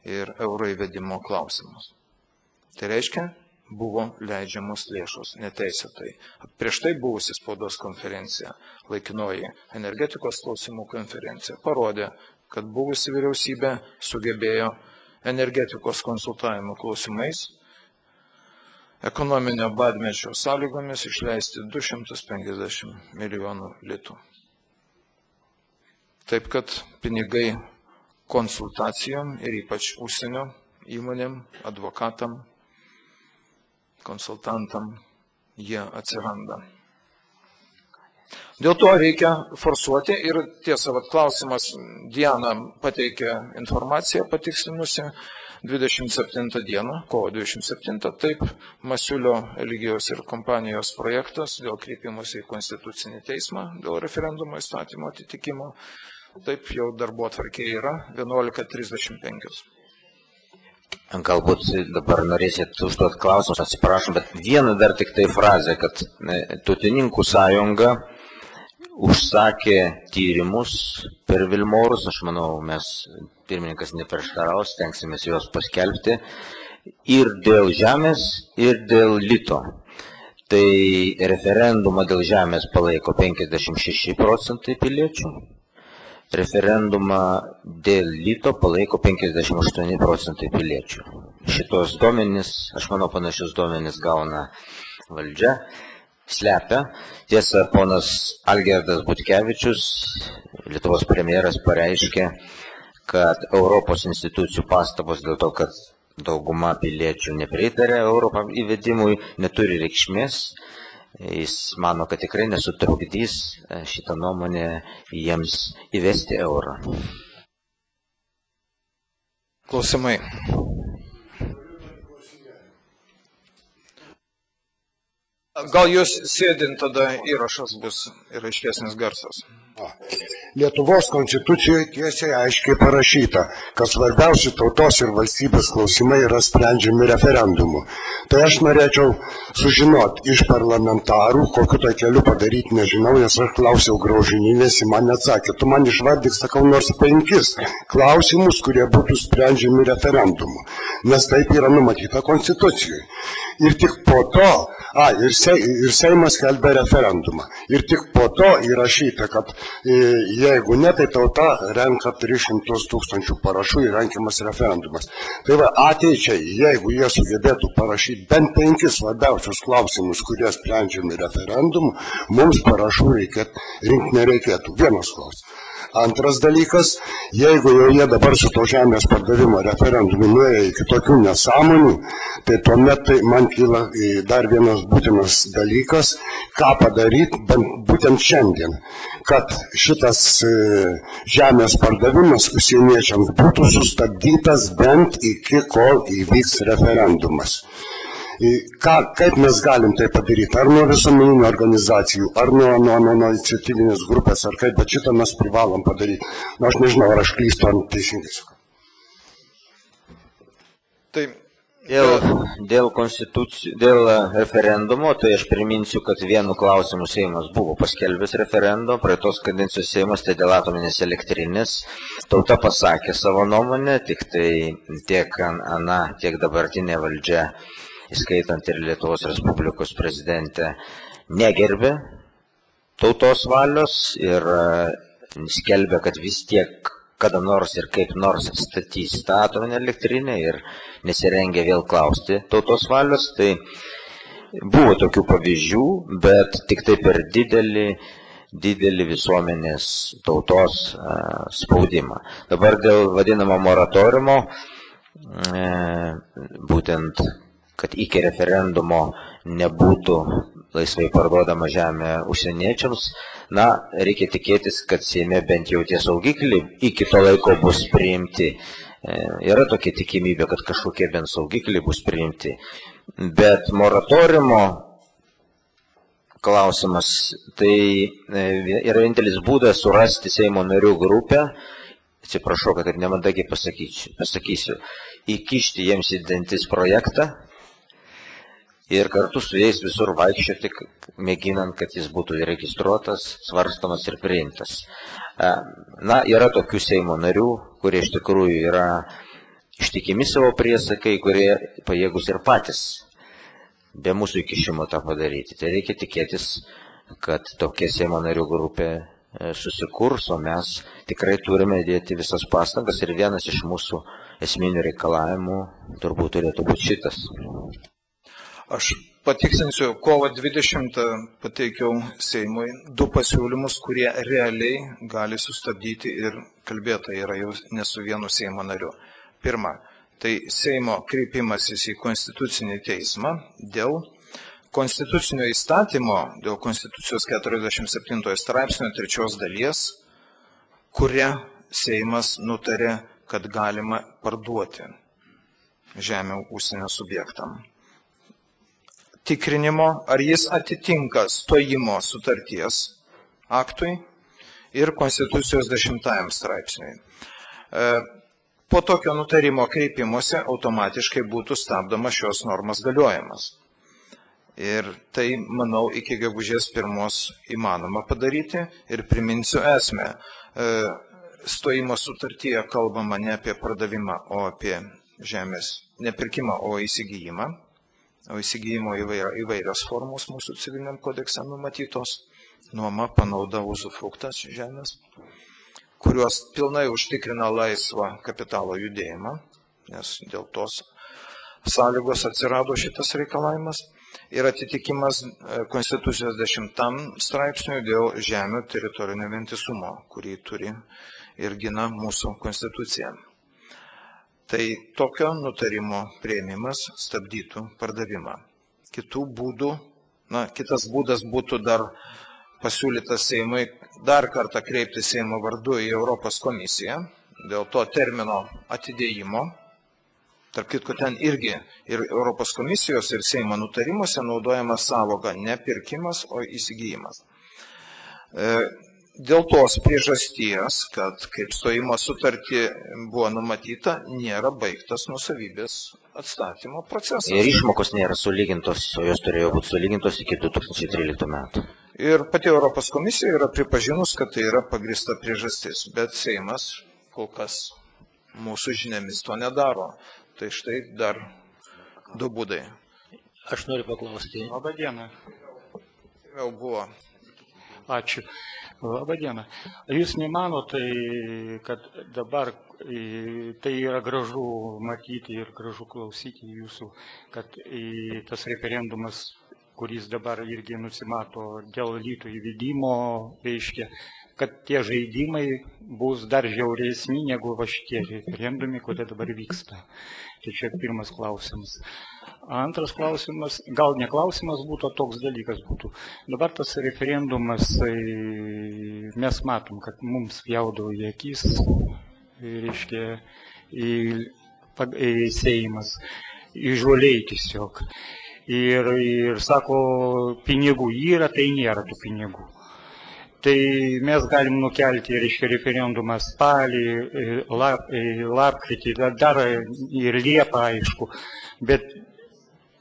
ir euro įvedimo klausimus. Tai reiškia, buvo leidžiamos lėšos neteisėtai. Prieš tai buvusi spaudos konferencija, laikinoji energetikos klausimų konferencija, parodė, kad buvusi vyriausybė sugebėjo energetikos konsultavimo klausimais ekonominio badmečio sąlygomis išleisti 250 milijonų litų. Taip kad pinigai konsultacijom ir ypač užsienio įmonėm, advokatam, konsultantam, jie atsiranda. Dėl to reikia forsuoti ir tiesa, vat, klausimas Diana pateikė informaciją patikslinusi 27 dieną, kovo 27, taip Masiulio Eligijos ir kompanijos projektas dėl kreipimuose į Konstitucinį teismą dėl referendumo įstatymo atitikimo Taip jau darbo atvarkė yra 11.35. Galbūt dabar norėsit užduoti klausimus, atsiprašom, bet vieną dar tik tai frazę, kad tautininkų sąjunga užsakė tyrimus per Vilmorus, aš manau, mes pirmininkas neprieštaraus, tenksimės juos paskelbti, ir dėl žemės, ir dėl lito. Tai referendumą dėl žemės palaiko 56 procentai piliečių, referendumą dėl lito palaiko 58 procentai piliečių. Šitos duomenys, aš manau, panašius duomenys gauna valdžia, slepia. Tiesa, ponas Algerdas Butkevičius, Lietuvos premjeras, pareiškė, kad Europos institucijų pastabos dėl to, kad dauguma piliečių nepritarė Europą įvedimui, neturi reikšmės Jis mano, kad tikrai nesutrukdys e, šitą nuomonę jiems įvesti eurą. Klausimai. Gal jūs sėdint, tada įrašas bus ir aiškesnis garsas. Lietuvos konstitucijoje tiesiai aiškiai parašyta, kad svarbiausi tautos ir valstybės klausimai yra sprendžiami referendumu. Tai aš norėčiau sužinoti iš parlamentarų, kokiu tai keliu padaryti, nežinau, nes aš klausiau graužininės, į mane atsakė, tu man išvardyk, sakau, nors penkis klausimus, kurie būtų sprendžiami referendumu, nes taip yra numatyta konstitucijoje. Ir tik po to, a, ir, se, ir Seimas kelbė referendumą. Ir tik po to įrašyta, kad jeigu ne, tai tauta renka 300 tūkstančių parašų ir renkiamas referendumas. Tai va, ateičiai, jeigu jie sugebėtų parašyti bent penkis svarbiausius klausimus, kurie sprendžiami referendumu, mums parašų reikėtų, rinkti nereikėtų. Vienas klausimas. Antras dalykas, jeigu jau jie dabar su to žemės pardavimo referendumu nuėjo iki tokių nesąmonių, tai tuomet tai man kyla dar vienas būtinas dalykas, ką padaryti būtent šiandien, kad šitas e, žemės pardavimas užsieniečiams būtų sustabdytas bent iki kol įvyks referendumas. Ką, kaip mes galim tai padaryti? Ar nuo visuomeninių organizacijų, ar nuo, nuo, nuo, nuo iniciatyvinės grupės, ar kaip, bet šitą mes privalom padaryti. Na, aš nežinau, ar aš klystu, ar teisingai sakau. Tai Dėl, dėl, dėl referendumo, tai aš priminsiu, kad vienu klausimu Seimas buvo paskelbęs referendumą, praeitos kadencijos Seimas tai dėl atominės elektrinės. Tauta pasakė savo nuomonę, tik tai tiek Ana, tiek dabartinė valdžia įskaitant ir Lietuvos Respublikos prezidentę, negerbė tautos valios ir e, skelbė, kad vis tiek kada nors ir kaip nors statys tą atominę elektrinę ir nesirengia vėl klausti tautos valios. Tai buvo tokių pavyzdžių, bet tik tai per didelį, didelį visuomenės tautos e, spaudimą. Dabar dėl vadinamo moratoriumo, e, būtent kad iki referendumo nebūtų laisvai parduodama žemė užsieniečiams, na, reikia tikėtis, kad Seime bent jau tie saugikliai iki to laiko bus priimti. E, yra tokia tikimybė, kad kažkokie bent saugikliai bus priimti. Bet moratoriumo klausimas, tai e, yra vienintelis būdas surasti Seimo narių grupę, atsiprašau, kad ir nemandagiai pasakysiu, įkišti jiems į dantis projektą, ir kartu su jais visur vaikščioti, mėginant, kad jis būtų įregistruotas, svarstamas ir priimtas. Na, yra tokių Seimo narių, kurie iš tikrųjų yra ištikimi savo priesakai, kurie pajėgus ir patys be mūsų įkišimo tą padaryti. Tai reikia tikėtis, kad tokia Seimo narių grupė e, susikurs, o mes tikrai turime dėti visas pastangas ir vienas iš mūsų esminių reikalavimų turbūt turėtų būti šitas. Aš patiksinsiu, kovo 20 pateikiau Seimui du pasiūlymus, kurie realiai gali sustabdyti ir kalbėta yra jau ne su vienu Seimo nariu. Pirma, tai Seimo kreipimasis į Konstitucinį teismą dėl Konstitucinio įstatymo, dėl Konstitucijos 47 straipsnio trečios dalies, kuria Seimas nutarė, kad galima parduoti žemę užsienio subjektam tikrinimo, ar jis atitinka stojimo sutarties aktui ir Konstitucijos dešimtajam straipsniui. E, po tokio nutarimo kreipimuose automatiškai būtų stabdomas šios normos galiojimas. Ir tai, manau, iki gegužės pirmos įmanoma padaryti. Ir priminsiu esmę. E, stojimo sutartyje kalbama ne apie pardavimą, o apie žemės nepirkimą, o įsigijimą. Įsigijimo įvairios formos mūsų civiliniam kodekse numatytos. Nuoma, panauda, uzufruktas žemės, kurios pilnai užtikrina laisvą kapitalo judėjimą, nes dėl tos sąlygos atsirado šitas reikalavimas ir atitikimas e, Konstitucijos 10 straipsniui dėl žemių teritorinio vientisumo, kurį turi ir gina mūsų Konstitucija. Tai tokio nutarimo prieimimas stabdytų pardavimą. Kitų būdų, na, kitas būdas būtų dar pasiūlytas Seimui dar kartą kreipti Seimo vardu į Europos komisiją dėl to termino atidėjimo Tarp kitko, ten irgi ir Europos komisijos, ir Seimo nutarimuose naudojama savoga ne pirkimas, o įsigijimas. Dėl tos priežasties, kad kaip stojimo sutartį buvo numatyta, nėra baigtas nusavybės atstatymo procesas. Ir išmokos nėra sulygintos, o jos turėjo būti sulygintos iki 2013 metų. Ir pati Europos komisija yra pripažinus, kad tai yra pagrista priežastis, bet Seimas kol kas mūsų žiniomis to nedaro. Tai štai dar du būdai. Aš noriu paklausti. Labą dieną. Jau buvo. Ačiū. Labą dieną. Jūs nemanote, kad dabar tai yra gražu matyti ir gražu klausyti jūsų, kad tas referendumas kuris dabar irgi nusimato dėl lytų įvedimo, reiškia, kad tie žaidimai bus dar žiauresni negu va šitie referendumi, kurie dabar vyksta. Tai čia pirmas klausimas. Antras klausimas, gal ne klausimas būtų, toks dalykas būtų. Dabar tas referendumas, mes matom, kad mums jaudavo į akis, reiškia, į, į Seimas, įžuoliai tiesiog. Ir, ir sako, pinigų yra, tai nėra tų pinigų tai mes galim nukelti, reiškia, referendumą spalį, e, lap, e, lapkritį, dar ir liepą, aišku, bet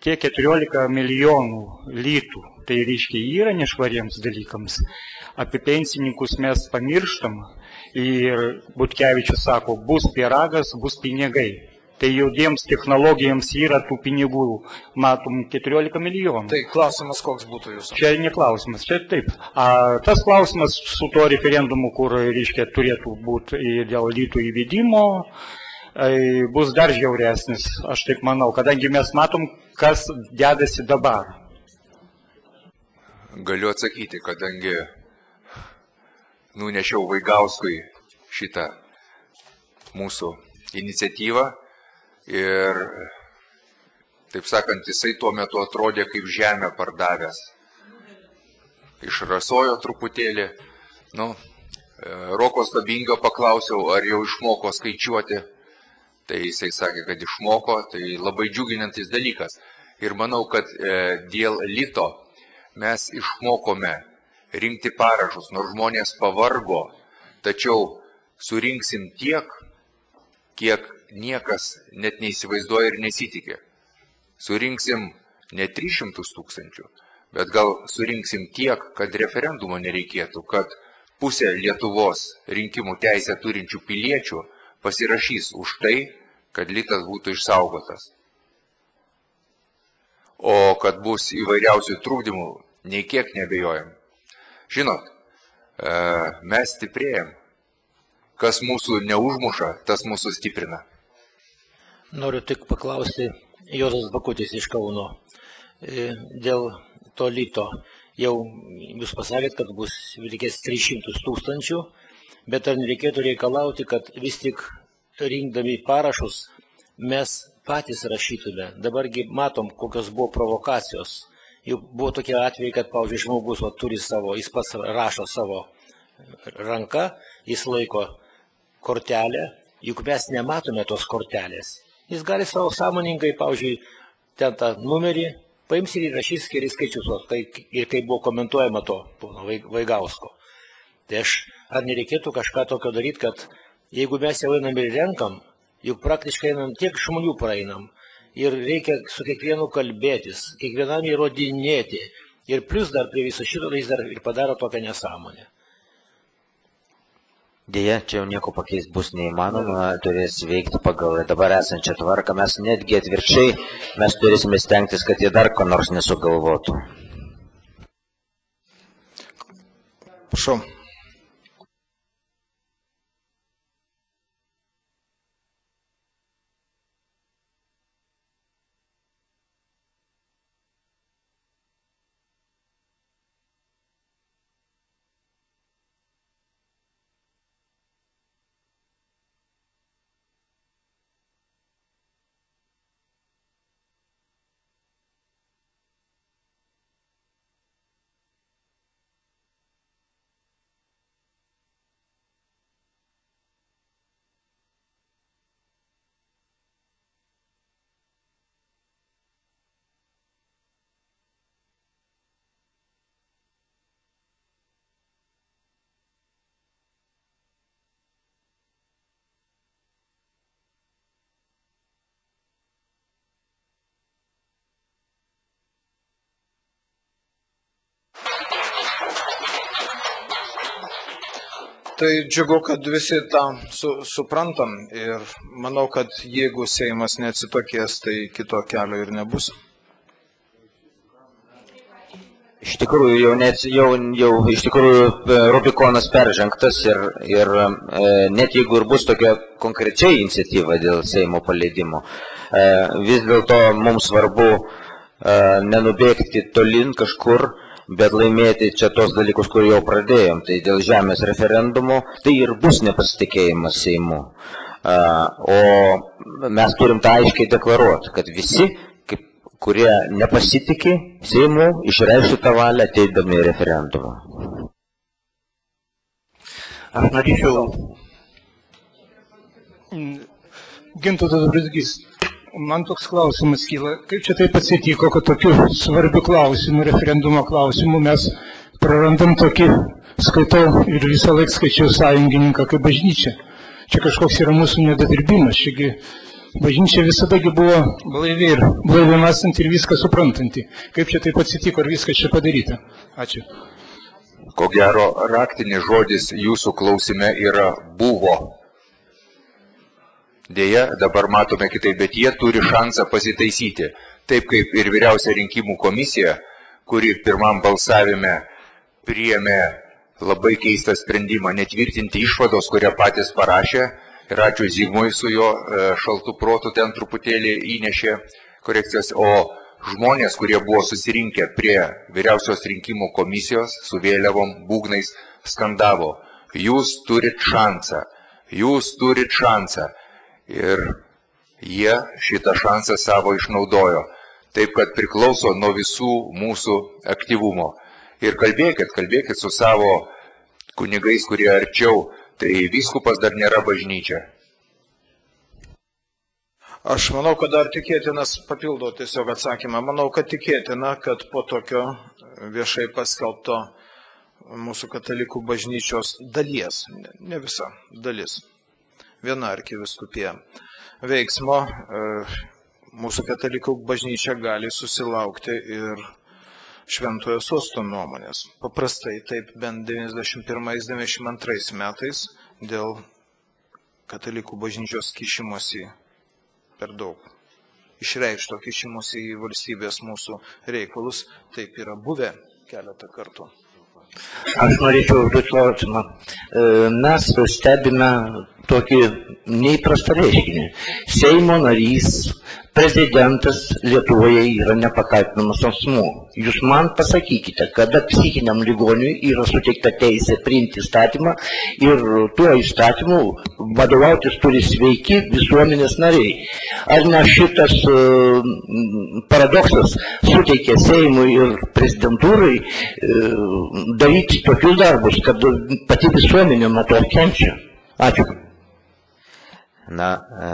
tie 14 milijonų lytų, tai reiškia, yra nešvariems dalykams. Apie pensininkus mes pamirštam ir Butkevičius sako, bus piragas, bus pinigai tai jaudiems technologijams yra tų pinigų, matom, 14 milijonų. Tai klausimas koks būtų jūsų? Čia ne klausimas, čia taip. A, tas klausimas su tuo referendumu, kur, reiškia, turėtų būti dėl lytų įvedimo, bus dar žiauresnis, aš taip manau, kadangi mes matom, kas dedasi dabar. Galiu atsakyti, kadangi nunešiau Vaigauskui šitą mūsų iniciatyvą, Ir, taip sakant, jisai tuo metu atrodė kaip žemę pardavęs. Išrasojo truputėlį. Nu, e, Rokos Dabingio paklausiau, ar jau išmoko skaičiuoti. Tai jisai sakė, kad išmoko, tai labai džiuginantis dalykas. Ir manau, kad e, dėl lito mes išmokome rinkti parašus, nors žmonės pavargo, tačiau surinksim tiek, kiek niekas net neįsivaizduoja ir nesitikė. Surinksim ne 300 tūkstančių, bet gal surinksim tiek, kad referendumo nereikėtų, kad pusė Lietuvos rinkimų teisę turinčių piliečių pasirašys už tai, kad litas būtų išsaugotas. O kad bus įvairiausių trūkdymų, nei kiek nebejojam. Žinot, e, mes stiprėjam. Kas mūsų neužmuša, tas mūsų stiprina. Noriu tik paklausti Jozas Bakutis iš Kauno. E, dėl to lito jau jūs pasakėt, kad bus reikės 300 tūkstančių, bet ar nereikėtų reikalauti, kad vis tik rinkdami parašus mes patys rašytume. Dabargi matom, kokios buvo provokacijos. Juk buvo tokie atvejai, kad, pavyzdžiui, žmogus o, turi savo, jis pats rašo savo ranką, jis laiko kortelę, juk mes nematome tos kortelės jis gali savo sąmoningai, pavyzdžiui, ten tą numerį paims ir įrašys kelias skaičius, o tai ir kaip buvo komentuojama to, pono Vaigausko. Tai aš, ar nereikėtų kažką tokio daryti, kad jeigu mes jau einam ir renkam, juk praktiškai einam tiek žmonių praeinam ir reikia su kiekvienu kalbėtis, kiekvienam įrodinėti. Ir plus dar prie viso šito jis dar ir padaro tokią nesąmonę. Deja, čia jau nieko pakeisti bus neįmanoma, turės veikti pagal dabar esančią tvarką. Mes netgi atvirkščiai, mes turėsime stengtis, kad jie dar ko nors nesugalvotų. Prašau. Tai džiugu, kad visi tą su, suprantam ir manau, kad jeigu Seimas neatsitokės, tai kito kelio ir nebus. Iš tikrųjų, jau, net, jau, jau iš tikrųjų e, Rubikonas peržengtas ir, ir e, net jeigu ir bus tokia konkrečiai iniciatyva dėl Seimo paleidimo, e, vis dėlto mums svarbu e, nenubėgti tolin kažkur, bet laimėti čia tos dalykus, kur jau pradėjom. Tai dėl žemės referendumo tai ir bus nepasitikėjimas Seimu. O mes turim tą aiškiai deklaruoti, kad visi kaip, kurie nepasitikė Seimu, išreikštų tą valią ateidami į referendumą. Aš norėčiau Gintotas Brizgys, man toks klausimas kyla, kaip čia taip atsitiko, kad tokiu svarbiu klausimu, referendumo klausimu mes prarandam tokį, skaitau ir visą laiką skaičiau sąjungininką kaip bažnyčia. Čia kažkoks yra mūsų nedadirbimas, čiagi bažnyčia visadagi buvo blaivi ir blaiviai mąstanti ir viską suprantanti. Kaip čia taip atsitiko ir viskas čia padaryta. Ačiū. Ko gero, raktinis žodis jūsų klausime yra buvo. Deja, dabar matome kitaip, bet jie turi šansą pasitaisyti. Taip kaip ir vyriausia rinkimų komisija, kuri pirmam balsavime priėmė labai keistą sprendimą netvirtinti išvados, kurią patys parašė. Ir ačiū Zygmui su jo e, šaltų protų ten truputėlį įnešė korekcijas. O žmonės, kurie buvo susirinkę prie vyriausios rinkimų komisijos su vėliavom, būgnais, skandavo, jūs turit šansą, jūs turit šansą. Ir jie šitą šansą savo išnaudojo. Taip kad priklauso nuo visų mūsų aktyvumo. Ir kalbėkit, kalbėkit su savo kunigais, kurie arčiau, tai vyskupas dar nėra bažnyčia. Aš manau, kad dar tikėtinas, papildo tiesiog atsakymą, manau, kad tikėtina, kad po tokio viešai paskelbto mūsų katalikų bažnyčios dalies, ne visa dalis, viena arkiviskupija veiksmo, e, mūsų katalikų bažnyčia gali susilaukti ir šventojo sosto nuomonės. Paprastai taip bent 91-92 metais dėl katalikų bažnyčios kišimosi per daug. Išreikšto kišimosi į valstybės mūsų reikalus taip yra buvę keletą kartų. Aš norėčiau užduoti klausimą. E, Mes stebime tokį neįprastą reiškinį. Seimo narys, prezidentas Lietuvoje yra nepakaltinamas asmuo. Jūs man pasakykite, kada psichiniam ligoniui yra suteikta teisė priimti įstatymą ir tuo įstatymu vadovautis turi sveiki visuomenės nariai. Ar ne šitas paradoksas suteikia Seimui ir prezidentūrai daryti tokius darbus, kad pati visuomenė nuo to kenčia? Ačiū. Na, e,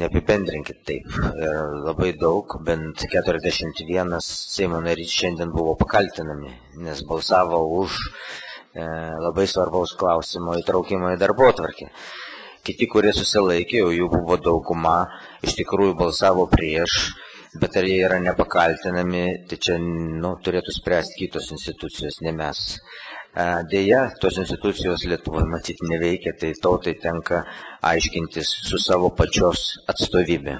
neapibendrinkit taip. Ir labai daug, bent 41 Seimo narys šiandien buvo pakaltinami, nes balsavo už e, labai svarbaus klausimo įtraukimą į darbo atvarkę. Kiti, kurie susilaikė, jų buvo dauguma, iš tikrųjų balsavo prieš, bet ar jie yra nepakaltinami, tai čia nu, turėtų spręsti kitos institucijos, ne mes. Deja, tos institucijos Lietuvoje matyti neveikia, tai tautai tenka aiškintis su savo pačios atstovybė.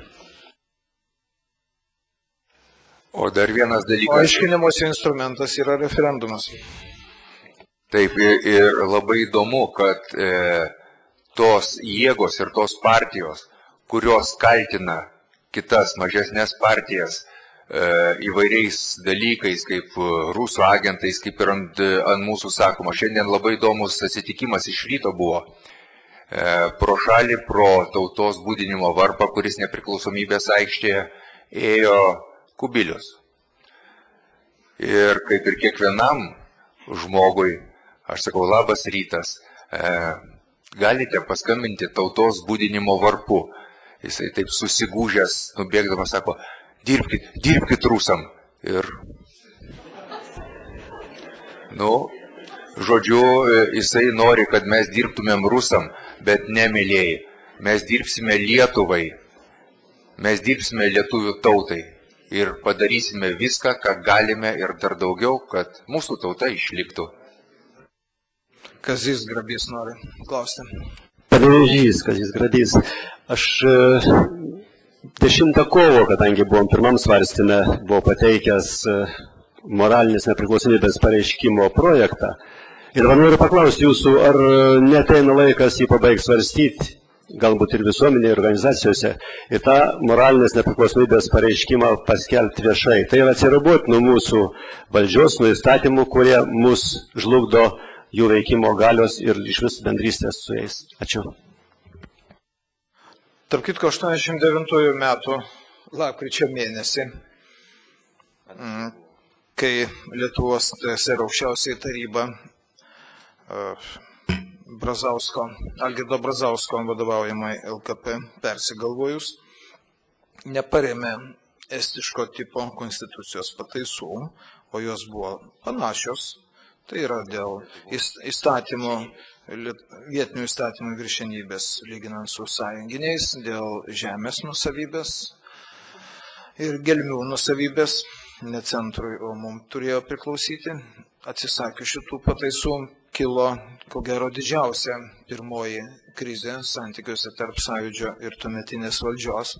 O dar vienas O dalykas. aiškinimuose instrumentas yra referendumas. Taip, ir, ir labai įdomu, kad e, tos jėgos ir tos partijos, kurios kaltina kitas mažesnės partijas e, įvairiais dalykais, kaip rusų agentais, kaip ir ant, ant mūsų sakoma. Šiandien labai įdomus atsitikimas iš ryto buvo. E, pro šalį, pro tautos būdinimo varpą, kuris nepriklausomybės aikštėje ėjo kubilius. Ir kaip ir kiekvienam žmogui, aš sakau, labas rytas, e, galite paskambinti tautos būdinimo varpu. Jisai taip susigūžęs, nubėgdamas, sako, dirbkit, dirbkit rusam. Ir, nu, žodžiu, e, jisai nori, kad mes dirbtumėm rusam, bet nemylėjai. Mes dirbsime Lietuvai, mes dirbsime lietuvių tautai ir padarysime viską, ką galime ir dar daugiau, kad mūsų tauta išliktų. Kazis Grabys nori klausti. Pavyzdys, kad jis gradys. Aš e, 10 kovo, kadangi buvom pirmam svarstymė, buvo pateikęs e, moralinės nepriklausomybės pareiškimo projektą. Ir dabar noriu paklausti jūsų, ar e, neteina laikas jį pabaigti svarstyti, galbūt ir visuomenėje, organizacijose, ir tą moralinės nepriklausomybės pareiškimą paskelbti viešai. Tai yra atsiraboti nuo mūsų valdžios, nuo įstatymų, kurie mus žlugdo jų veikimo galios ir iš vis bendrystės su jais. Ačiū. Tarp kitko, 89 metų lapkričio mėnesį, mm, kai Lietuvos TSR aukščiausiai taryba Brazausko, Algirdo Brazausko vadovaujamai LKP persigalvojus, neparėmė estiško tipo konstitucijos pataisų, o jos buvo panašios. Tai yra dėl įs- įstatymų, vietinių įstatymų viršenybės lyginant su sąjunginiais, dėl žemės nusavybės ir gelmių nusavybės, ne centrui, o mums turėjo priklausyti. Atsisakius šitų pataisų kilo, ko gero, didžiausia pirmoji krizė santykiuose tarp sąjūdžio ir tuometinės valdžios.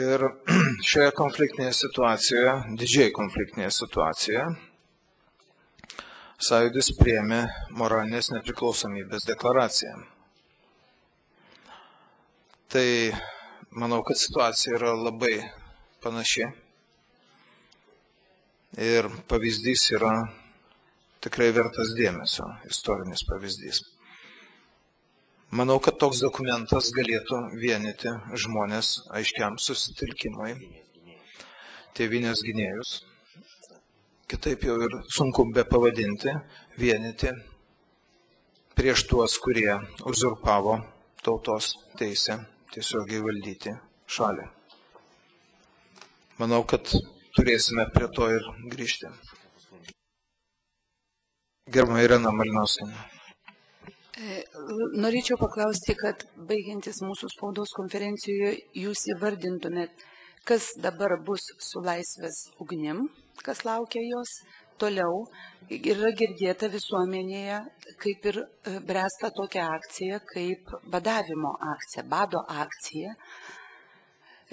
Ir šioje konfliktinėje situacijoje, didžiai konfliktinėje situacijoje, sąjūdis priėmė moralinės nepriklausomybės deklaraciją. Tai manau, kad situacija yra labai panaši. Ir pavyzdys yra tikrai vertas dėmesio, istorinis pavyzdys. Manau, kad toks dokumentas galėtų vienyti žmonės aiškiam susitelkimui, tėvinės gynėjus, kitaip jau ir sunku be pavadinti, vienyti prieš tuos, kurie uzurpavo tautos teisę tiesiogiai valdyti šalį. Manau, kad turėsime prie to ir grįžti. Gerbama Irena Malinauskienė. E, Norėčiau paklausti, kad baigiantis mūsų spaudos konferencijoje jūs įvardintumėt, kas dabar bus su laisvės ugnim, kas laukia jos toliau. Yra girdėta visuomenėje, kaip ir e, bręsta tokia akcija, kaip badavimo akcija, bado akcija,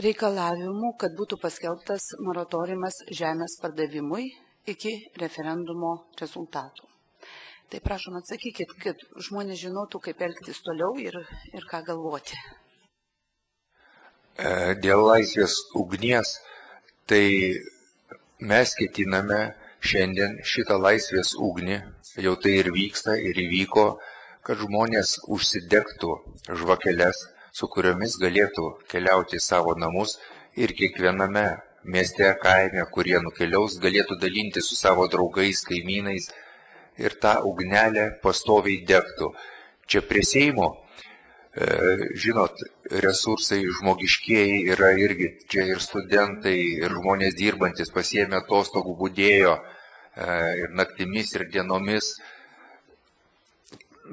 reikalavimų, kad būtų paskelbtas moratoriumas žemės pardavimui iki referendumo rezultatų. Tai prašom atsakykit, kad žmonės žinotų, kaip elgtis toliau ir, ir ką galvoti. E, Dėl laisvės ugnies, tai mes ketiname šiandien šitą laisvės ugnį, jau tai ir vyksta ir įvyko, kad žmonės užsidegtų žvakeles, su kuriomis galėtų keliauti į savo namus ir kiekviename mieste, kaime, kurie nukeliaus, galėtų dalinti su savo draugais, kaimynais ir tą ugnelę pastoviai degtų. Čia prie Seimo, e, žinot, resursai žmogiškieji yra irgi, čia ir studentai, ir žmonės dirbantis pasiemė atostogų būdėjo e, ir naktimis, ir dienomis.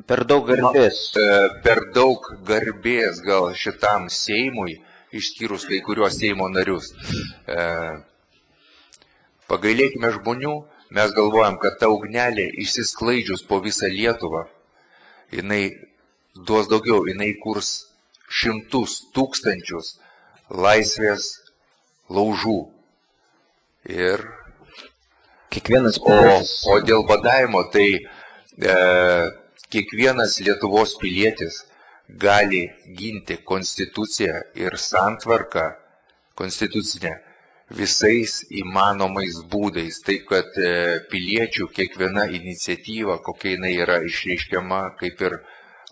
Per daug garbės. E, per daug garbės gal šitam Seimui, išskyrus kai kuriuos Seimo narius. Pagailėkime žmonių, mes galvojam, kad ta ugnelė išsisklaidžius po visą Lietuvą, jinai duos daugiau, jinai kurs šimtus, tūkstančius laisvės laužų. Ir Kiekvienas O, o dėl badavimo, tai e, kiekvienas Lietuvos pilietis gali ginti konstituciją ir santvarką konstitucinę visais įmanomais būdais. Taip, kad e, piliečių kiekviena iniciatyva, kokia jinai yra išreiškiama, kaip ir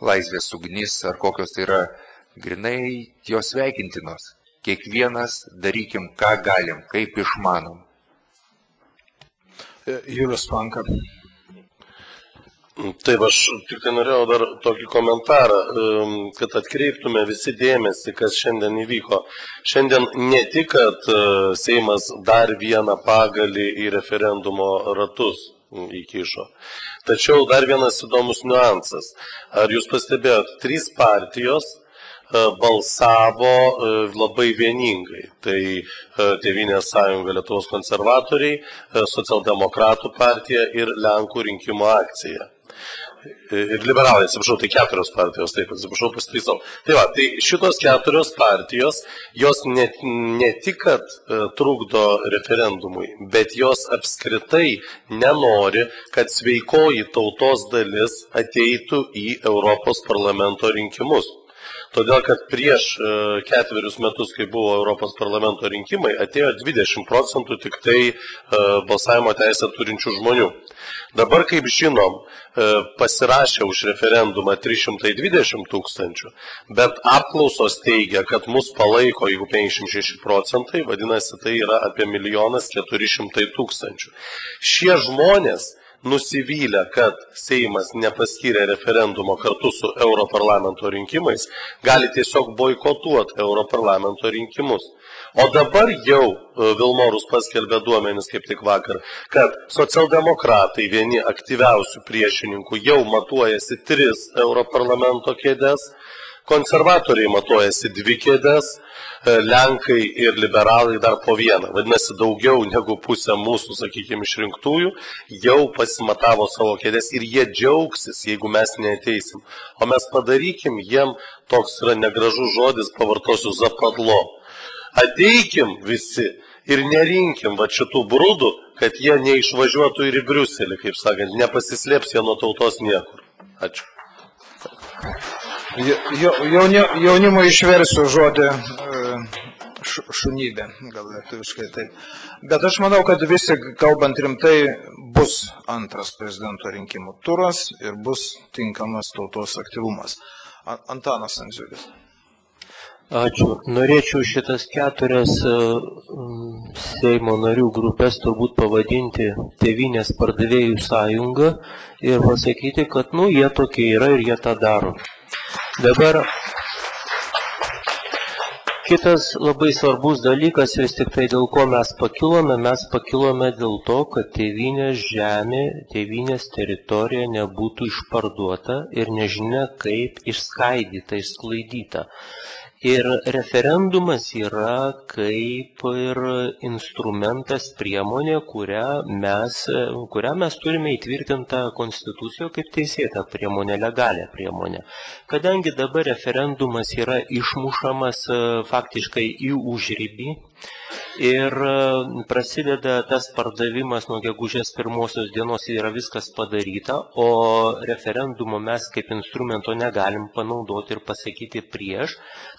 laisvės ugnis ar kokios tai yra, grinai jos sveikintinos. Kiekvienas darykim, ką galim, kaip išmanom. Julius Panka. Taip, aš tik tai norėjau dar tokį komentarą, em, kad atkreiptume visi dėmesį, kas šiandien įvyko. Šiandien ne tik, kad e, Seimas dar vieną pagalį į referendumo ratus įkišo, tačiau dar vienas įdomus niuansas. Ar jūs pastebėjot, trys partijos e, balsavo e, labai vieningai. Tai Tevinės sąjunga Lietuvos konservatoriai, Socialdemokratų partija ir Lenkų rinkimų akcija. E, Ir liberalai, atsiprašau, tai keturios partijos, taip, atsiprašau, pasitaisau. Tai va, tai šitos keturios partijos, jos ne, ne tik, kad e, trukdo referendumui, bet jos apskritai nenori, kad sveikoji tautos dalis ateitų į Europos parlamento rinkimus. Todėl, kad prieš e, ketverius metus, kai buvo Europos parlamento rinkimai, atėjo 20 procentų tik tai e, balsavimo teisę turinčių žmonių. Dabar, kaip žinom, e, pasirašė už referendumą 320 tūkstančių, bet apklausos teigia, kad mus palaiko, jeigu 56 procentai, vadinasi, tai yra apie 1 400 tūkstančių. Šie žmonės nusivylę, kad Seimas nepaskyrė referendumo kartu su Europarlamento rinkimais, gali tiesiog boikotuoti Europarlamento rinkimus. O dabar jau e, Vilmorus paskelbė duomenis kaip tik vakar, kad socialdemokratai vieni aktyviausių priešininkų jau matuojasi tris Europarlamento kėdės, konservatoriai matuojasi dvi kėdės, e, Lenkai ir liberalai dar po vieną. Vadinasi, daugiau negu pusė mūsų, sakykime, išrinktųjų jau pasimatavo savo kėdės ir jie džiaugsis, jeigu mes neateisim. O mes padarykim jiem, toks yra negražus žodis, pavartosiu zapadlo. Ateikim visi ir nerinkim va šitų brūdų, kad jie neišvažiuotų ir į Briuselį, kaip sakant, nepasislėps jie nuo tautos niekur. Ačiū. Ja- ja- jauni- Jaunimo išversiu žodį e, šunybė, gal lietuviškai taip. Bet aš manau, kad vis tik, kalbant rimtai, bus antras prezidento rinkimų turas ir bus tinkamas tautos aktyvumas. Antanas Anziulis. Ačiū. Norėčiau šitas keturias e, Seimo narių grupės turbūt pavadinti Tevinės pardavėjų sąjunga ir pasakyti, kad, nu, jie tokie yra ir jie tą daro. Dabar kitas labai svarbus dalykas, vis tik tai dėl ko mes pakilome, mes pakilome dėl to, kad tėvinės žemė, tėvinės teritorija nebūtų išparduota ir nežinia kaip išskaidyta, išsklaidyta. Ir referendumas yra kaip ir instrumentas, priemonė, kurią mes, kurią mes turime įtvirtintą konstitucijoje kaip teisėtą priemonę, legalią priemonę. Kadangi dabar referendumas yra išmušamas e, faktiškai į užrybį, Ir e, prasideda tas pardavimas nuo gegužės pirmosios dienos yra viskas padaryta, o referendumo mes kaip instrumento negalim panaudoti ir pasakyti prieš.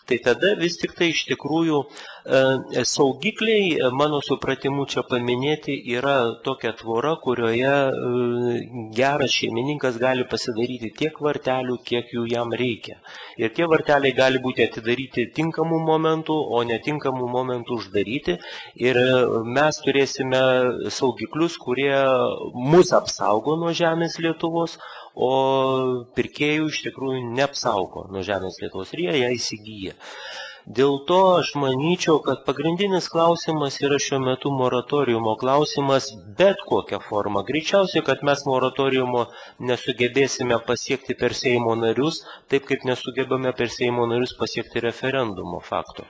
Tai tada vis tik tai iš tikrųjų saugikliai, e, mano supratimu čia paminėti, yra tokia tvora, kurioje e, geras šeimininkas gali pasidaryti tiek vartelių, kiek jų jam reikia. Ir tie varteliai gali būti atidaryti tinkamų momentų, o netinkamų momentų uždaryti. Ir e, mes turėsime saugiklius, kurie mus apsaugo nuo žemės Lietuvos, o pirkėjų iš tikrųjų neapsaugo nuo žemės Lietuvos ir jie ją įsigyja. Dėl to aš manyčiau, kad pagrindinis klausimas yra šiuo metu moratoriumo klausimas bet kokią formą. Greičiausiai, kad mes moratoriumo nesugebėsime pasiekti per Seimo narius, taip kaip nesugebame per Seimo narius pasiekti referendumo fakto.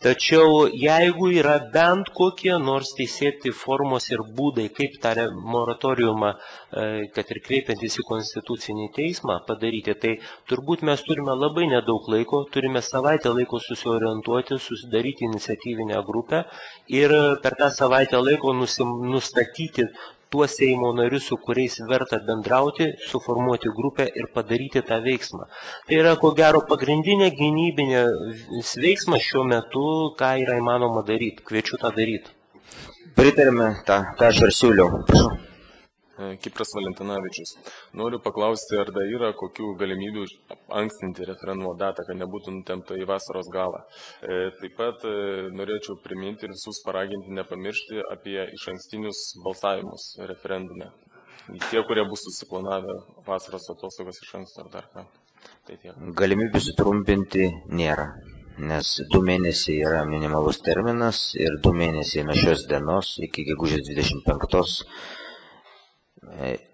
Tačiau jeigu yra bent kokie nors teisėti formos ir būdai, kaip tą moratoriumą, e, kad ir kreipiantis į konstitucinį teismą padaryti, tai turbūt mes turime labai nedaug laiko, turime savaitę laiko susiorientuoti, susidaryti iniciatyvinę grupę ir per tą savaitę laiko nustatyti tuos Seimo narius, su kuriais verta bendrauti, suformuoti grupę ir padaryti tą veiksmą. Tai yra, ko gero, pagrindinė gynybinė veiksmas šiuo metu, ką yra įmanoma daryti. Kviečiu tą daryti. Pritarėme, tą, tą aš ir siūliau. Prašau. Kipras Valentinavičius. Noriu paklausti, ar dar yra kokių galimybių ankstinti referendumo datą, kad nebūtų nutempta į vasaros galą. Taip pat norėčiau priminti ir visus paraginti nepamiršti apie iš ankstinius balsavimus referendume. Tie, kurie bus susiplanavę vasaros atostogas iš anksto ar dar ką. Tai tiek. Galimybių sutrumpinti nėra, nes du mėnesiai yra minimalus terminas ir du mėnesiai nuo šios dienos iki gegužės 25 e,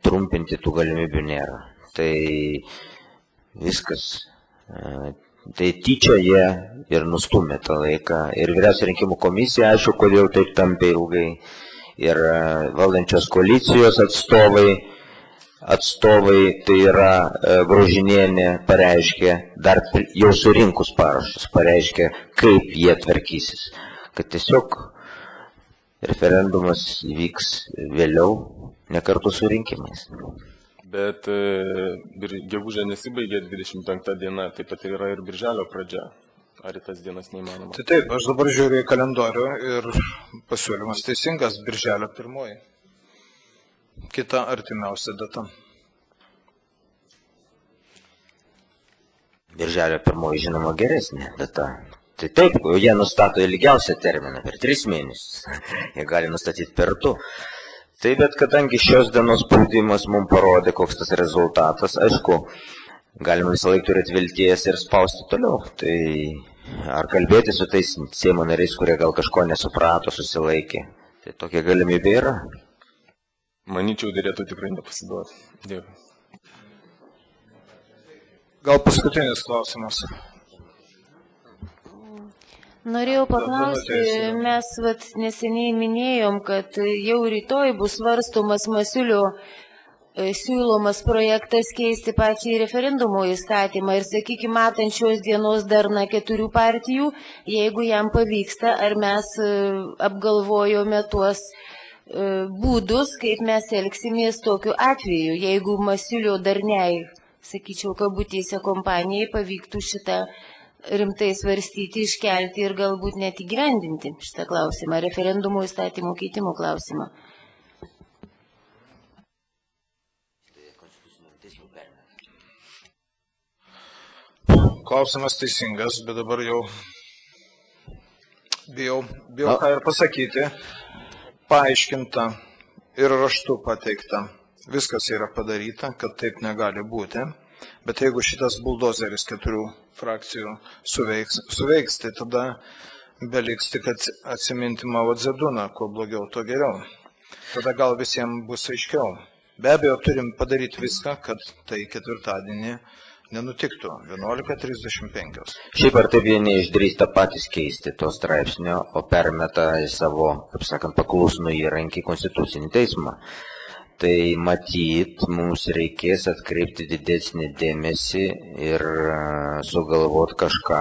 trumpinti tų galimybių nėra. Tai viskas. Tai tyčia jie ir nustumė tą laiką. Ir vyriausia rinkimų komisija, aišku, kodėl taip tampė ilgai. Ir valdančios koalicijos atstovai atstovai, tai yra Grožinienė pareiškė, dar jau surinkus parašus, pareiškė, kaip jie tvarkysis. Kad tiesiog referendumas įvyks vėliau, ne kartu su rinkimais. Bet e, gegužė nesibaigė 25 diena, taip pat yra ir birželio pradžia. Ar į tas dienas neįmanoma? Tai taip, aš dabar žiūriu į kalendorių ir pasiūlymas teisingas, birželio pirmoji. Kita artimiausia data. Birželio pirmoji žinoma geresnė data. Tai taip, jie nustato ilgiausią terminą per tris mėnesius. jie gali nustatyti per du. Tai bet kadangi šios dienos spaudimas mums parodė, koks tas rezultatas, aišku, galime visą laiką turėti vilties ir spausti toliau. Tai ar kalbėti su tais Seimo nariais, kurie gal kažko nesuprato, susilaikė. Tai tokia galimybė yra. Manyčiau, dėlėtų tikrai nepasiduoti. Dėkui. Gal paskutinis klausimas. Norėjau paklausti, mes vat, neseniai minėjom, kad jau rytoj bus svarstomas Masiulio e, siūlomas projektas keisti pačiai referendumo įstatymą ir, sakykime, matant šios dienos darna keturių partijų, jeigu jam pavyksta, ar mes e, apgalvojome tuos e, būdus, kaip mes elgsimės tokiu atveju, jeigu Masiulio darniai, sakyčiau, kabutėse kompanijai pavyktų šitą rimtai svarstyti, iškelti ir galbūt net įgyvendinti šitą klausimą, referendumo įstatymų keitimo klausimą. Klausimas teisingas, bet dabar jau bijau, bijau ką ir pasakyti. Paaiškinta ir raštu pateikta. Viskas yra padaryta, kad taip negali būti. Bet jeigu šitas buldozeris keturių frakcijų suveiks, suveiks tai tada beliks tik atsi- atsiminti Mao Dzeduną, kuo blogiau, to geriau. Tada gal visiems bus aiškiau. Be abejo, turim padaryti viską, kad tai ketvirtadienį nenutiktų 11.35. Šiaip ar taip jie neišdrįsta patys keisti to straipsnio, o permeta į savo, kaip sakant, paklusnų įrankį konstitucinį teismą. Tai matyt, mums reikės atkreipti didesnį dėmesį ir e, sugalvot kažką,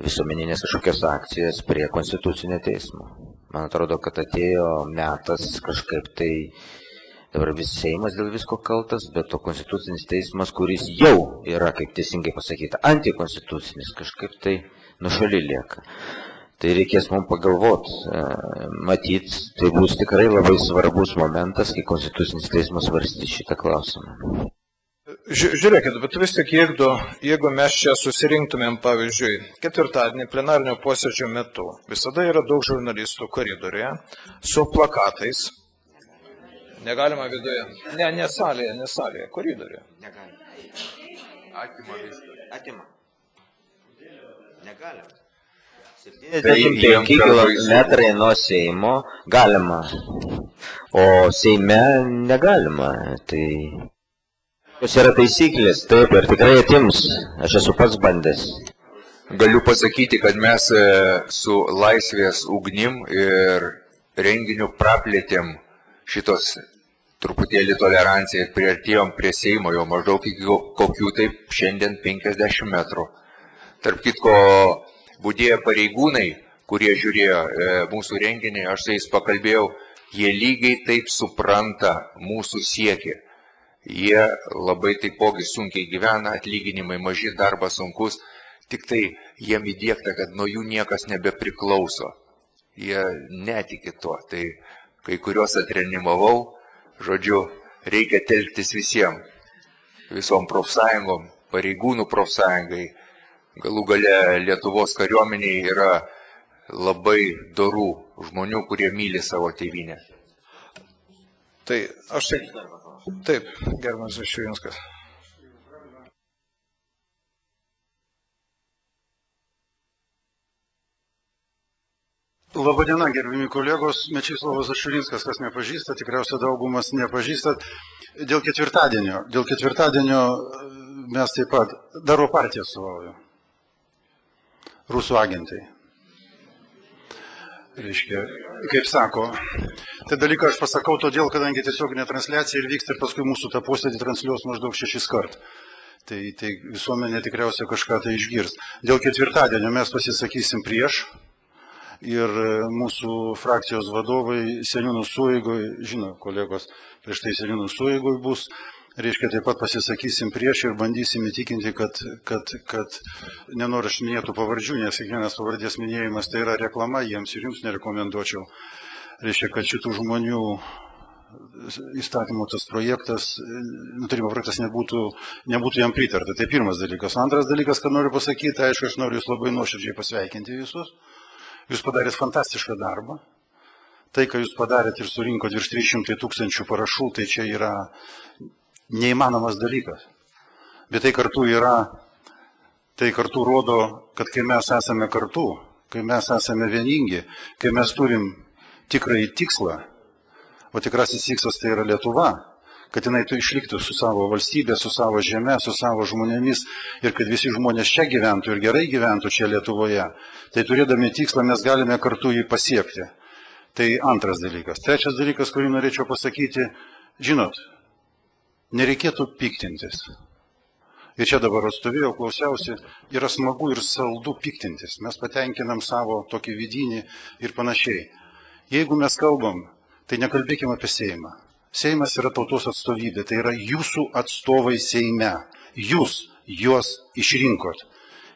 visuomeninės kažkokias akcijas prie konstitucinio teismo. Man atrodo, kad atėjo metas kažkaip tai, dabar vis Seimas dėl visko kaltas, bet to konstitucinis teismas, kuris jau yra, kaip teisingai pasakyta, antikonstitucinis, kažkaip tai nušaly lieka. Tai reikės mums pagalvoti, matyt, tai bus tikrai labai svarbus momentas, kai konstitucinis teismas svarstys šitą klausimą. Ži- Žiūrėkit, bet vis tik jeigu, jeigu mes čia susirinktumėm, pavyzdžiui, ketvirtadienį plenarnio posėdžio metu, visada yra daug žurnalistų koridoriuje su plakatais. Negalima viduje. Ne, ne salėje, ne salėje, koridoriuje. Atima viską. Atima. Negalima. Tai 75 jiem per km nuo Seimo galima, o Seime negalima. Tai Jos yra taisyklės, taip, ir tikrai atims. Aš esu pats bandęs. Galiu pasakyti, kad mes e, su laisvės ugnim ir renginiu praplėtėm šitos truputėlį toleranciją ir priartėjom prie Seimo jau maždaug iki ko- kokių taip šiandien 50 metrų. Tarp kitko, būdėję pareigūnai, kurie žiūrėjo e, mūsų renginį, aš su jais pakalbėjau, jie lygiai taip supranta mūsų siekį. Jie labai taipogi sunkiai gyvena, atlyginimai maži, darbas sunkus, tik tai jiem įdėkta, kad nuo jų niekas nebepriklauso. Jie netiki tuo. Tai kai kuriuos atrenimavau, žodžiu, reikia telktis visiems, visom profsąjungom, pareigūnų profsąjungai, galų gale Lietuvos kariuomeniai yra labai dorų žmonių, kurie myli savo tėvynę. Tai aš taip, taip gerbiamas Žiūrinskas. Labadiena, gerbimi kolegos. Mečislavas Ašurinskas, kas nepažįsta, tikriausiai daugumas nepažįstat. Dėl ketvirtadienio. Dėl ketvirtadienio e, mes taip pat daro partiją suvauju. Rusų agentai. Reiškia, kaip sako, tai dalyką aš pasakau todėl, kadangi tiesioginė transliacija ir vyksta ir paskui mūsų tą posėdį transliuos maždaug šešis kart. Tai, tai visuomenė tikriausiai kažką tai išgirs. Dėl ketvirtadienio mes pasisakysim prieš ir mūsų frakcijos vadovai seniūnų suėgoj, žino kolegos, prieš tai seniūnų suėgoj bus, reiškia taip pat pasisakysim prieš ir bandysim įtikinti, kad, kad, kad nenoriu aš minėtų pavardžių, nes kiekvienas pavardės minėjimas tai yra reklama, jiems ir jums nerekomenduočiau. Reiškia, kad šitų žmonių įstatymo tas projektas, nutarimo projektas nebūtų, nebūtų jam pritarta. Tai pirmas dalykas. Antras dalykas, ką noriu pasakyti, aišku, aš noriu jūs labai nuoširdžiai pasveikinti visus. Jūs padarėt fantastišką darbą. Tai, ką jūs padarėt ir surinkot virš 300 tūkstančių parašų, tai čia yra neįmanomas dalykas. Bet tai kartu yra, tai kartu rodo, kad kai mes esame kartu, kai mes esame vieningi, kai mes turim tikrąjį tikslą, o tikrasis tikslas tai yra Lietuva, kad jinai tu išliktų su savo valstybė, su savo žemė, su savo žmonėmis ir kad visi žmonės čia gyventų ir gerai gyventų čia Lietuvoje, tai turėdami tikslą mes galime kartu jį pasiekti. Tai antras dalykas. Trečias dalykas, kurį norėčiau pasakyti, žinot, nereikėtų piktintis. Ir čia dabar atstovėjau, klausiausi, yra smagu ir saldu piktintis. Mes patenkinam savo tokį vidinį ir panašiai. Jeigu mes kalbam, tai nekalbėkime apie Seimą. Seimas yra tautos atstovybė, tai yra jūsų atstovai Seime. Jūs juos išrinkot.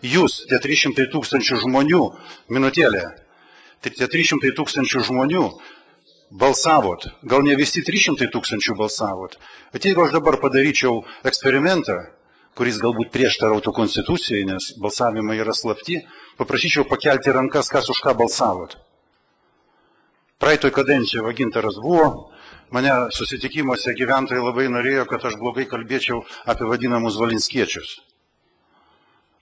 Jūs, tie 300 tūkstančių žmonių, minutėlė, tie 300 tūkstančių žmonių balsavot, gal ne visi 300 tūkstančių balsavot, bet jeigu aš dabar padaryčiau eksperimentą, kuris galbūt prieštarautų konstitucijai, nes balsavimai yra slapti, paprašyčiau pakelti rankas, kas už ką balsavot. Praeitoj kadencijoje Vagintaras buvo, mane susitikimuose gyventojai labai norėjo, kad aš blogai kalbėčiau apie vadinamus valinskiečius.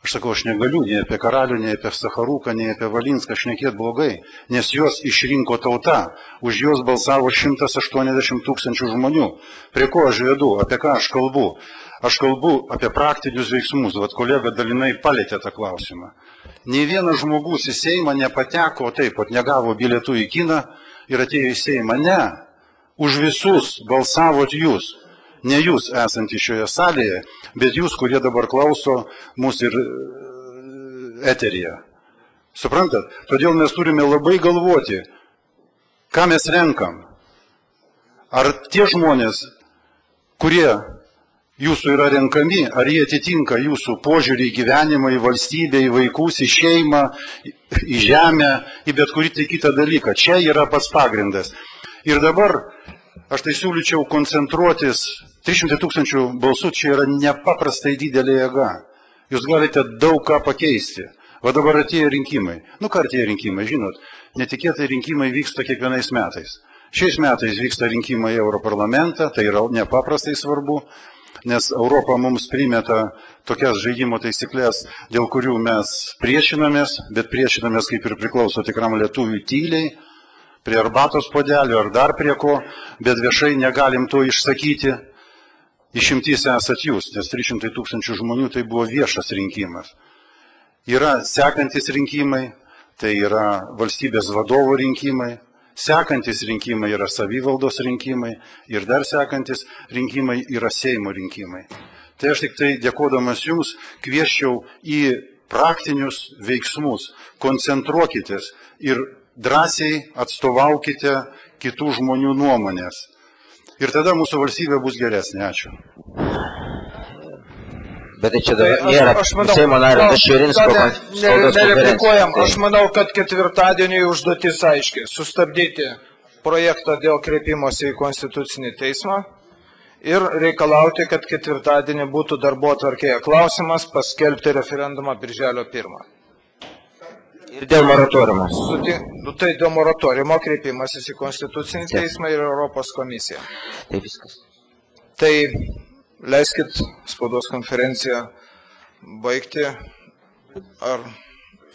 Aš sakau, aš negaliu nei apie karalių, nei apie Sacharuką, nei apie Valinską šnekėti blogai, nes juos išrinko tauta, už juos balsavo 180 tūkstančių žmonių. Prie ko aš vedu, apie ką aš kalbu? Aš kalbu apie praktinius veiksmus, vad kolega dalinai palėtė tą klausimą. Nei vienas žmogus į Seimą nepateko taip, kad negavo bilietų į kiną ir atėjo į Seimą. Ne, už visus balsavot jūs. Ne jūs esantys šioje salėje, bet jūs, kurie dabar klauso mūsų ir e, eteryje. Suprantat? Todėl mes turime labai galvoti, ką mes renkam. Ar tie žmonės, kurie jūsų yra renkami, ar jie atitinka jūsų požiūrį į gyvenimą, į valstybę, į vaikus, į šeimą, į žemę, į bet kurį tai kitą dalyką. Čia yra pats pagrindas. Ir dabar aš tai siūlyčiau koncentruotis, 300 tūkstančių balsų čia yra nepaprastai didelė jėga. Jūs galite daug ką pakeisti. O dabar atėjo rinkimai. Nu, ką atėjo rinkimai, žinot, netikėtai rinkimai vyksta kiekvienais metais. Šiais metais vyksta rinkimai į Europarlamentą, tai yra nepaprastai svarbu. nes Europa mums primeta tokias žaidimo taisyklės, dėl kurių mes priešinamės, bet priešinamės kaip ir priklauso tikram lietuviui tyliai, prie arbatos podelio ar dar prie ko, bet viešai negalim to išsakyti. Išimtys esat jūs, nes 300 tūkstančių žmonių tai buvo viešas rinkimas. Yra sekantis rinkimai, tai yra valstybės vadovų rinkimai, sekantis rinkimai yra savivaldos rinkimai ir dar sekantis rinkimai yra Seimo rinkimai. Tai aš tik tai dėkodamas Jums kvieščiau į praktinius veiksmus, koncentruokitės ir drąsiai atstovaukite kitų žmonių nuomonės. Ir tada mūsų valstybė bus geresnė. Ačiū. Bet tai čia Tai dabar aš, nėra aš manau, Seimo nario ne- nereplikuojam. Aš manau, kad ketvirtadienį užduotis aiškiai - sustabdyti projektą dėl kreipimosi į Konstitucinį teismą ir reikalauti, kad ketvirtadienį būtų darbo atvarkėje klausimas paskelbti referendumą Birželio 1. Ir dėl moratoriumo. Suti, nu, tai dėl moratoriumo kreipimasis į Konstitucinį Taip. teismą ir Europos komisiją. Tai viskas. Tai leiskit spaudos konferenciją baigti. Ar,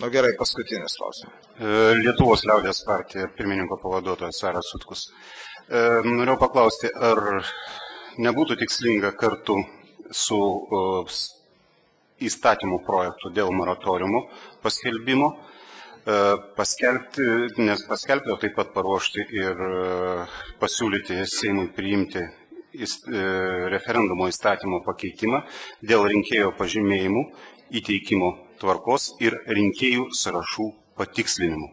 nu gerai, paskutinis klausimas. E, Lietuvos liaudės partija pirmininko pavaduotojas Saras Sutkus. E, Norėjau paklausti, ar nebūtų tikslinga kartu su įstatymų projektu dėl moratoriumo paskelbimo paskelbti, nes paskelbti, o taip pat paruošti ir e, pasiūlyti Seimui priimti e, referendumo įstatymo pakeitimą dėl rinkėjo pažymėjimų įteikimo tvarkos ir rinkėjų sąrašų patikslinimų.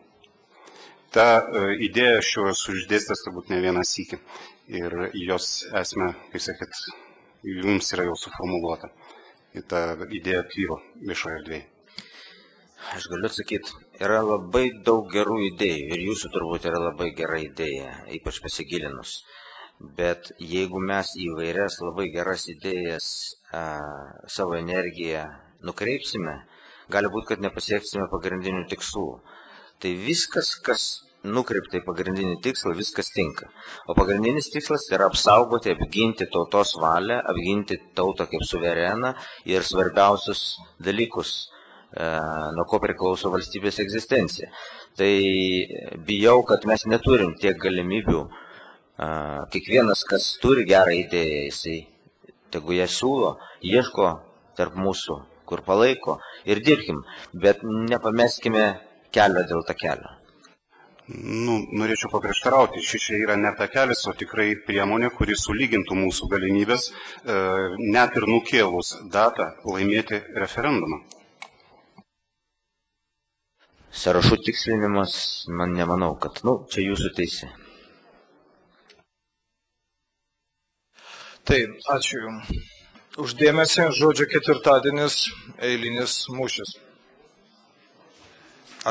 Ta e, idėja šiuo esu išdėstęs turbūt ne vieną sykį ir jos esmė, kaip sakyt, jums yra jau suformuoluota. Ir ta idėja tvyro viešoje erdvėje. Aš galiu atsakyti, yra labai daug gerų idėjų ir jūsų turbūt yra labai gera idėja, ypač pasigilinus. Bet jeigu mes į vairias labai geras idėjas a, savo energiją nukreipsime, gali būti, kad nepasieksime pagrindinių tikslų. Tai viskas, kas nukreipta į pagrindinį tikslą, viskas tinka. O pagrindinis tikslas yra apsaugoti, apginti tautos valią, apginti tautą kaip suvereną ir svarbiausius dalykus, nuo ko priklauso valstybės egzistencija. Tai bijau, kad mes neturim tiek galimybių. Kiekvienas, kas turi gerą idėją, jisai tegu ją siūlo, ieško tarp mūsų, kur palaiko ir dirbkim, bet nepameskime kelio dėl tą kelio. Nu, norėčiau paprieštarauti, ši čia yra ne takelis, o tikrai priemonė, kuri sulygintų mūsų galimybės, e, net ir nukėlus datą laimėti referendumą. Sąrašų tikslinimas, man nemanau, kad, nu, čia jūsų teisė. Tai ačiū Jums. Uždėmesi, žodžio ketvirtadienis, eilinis mūšis.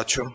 Ačiū.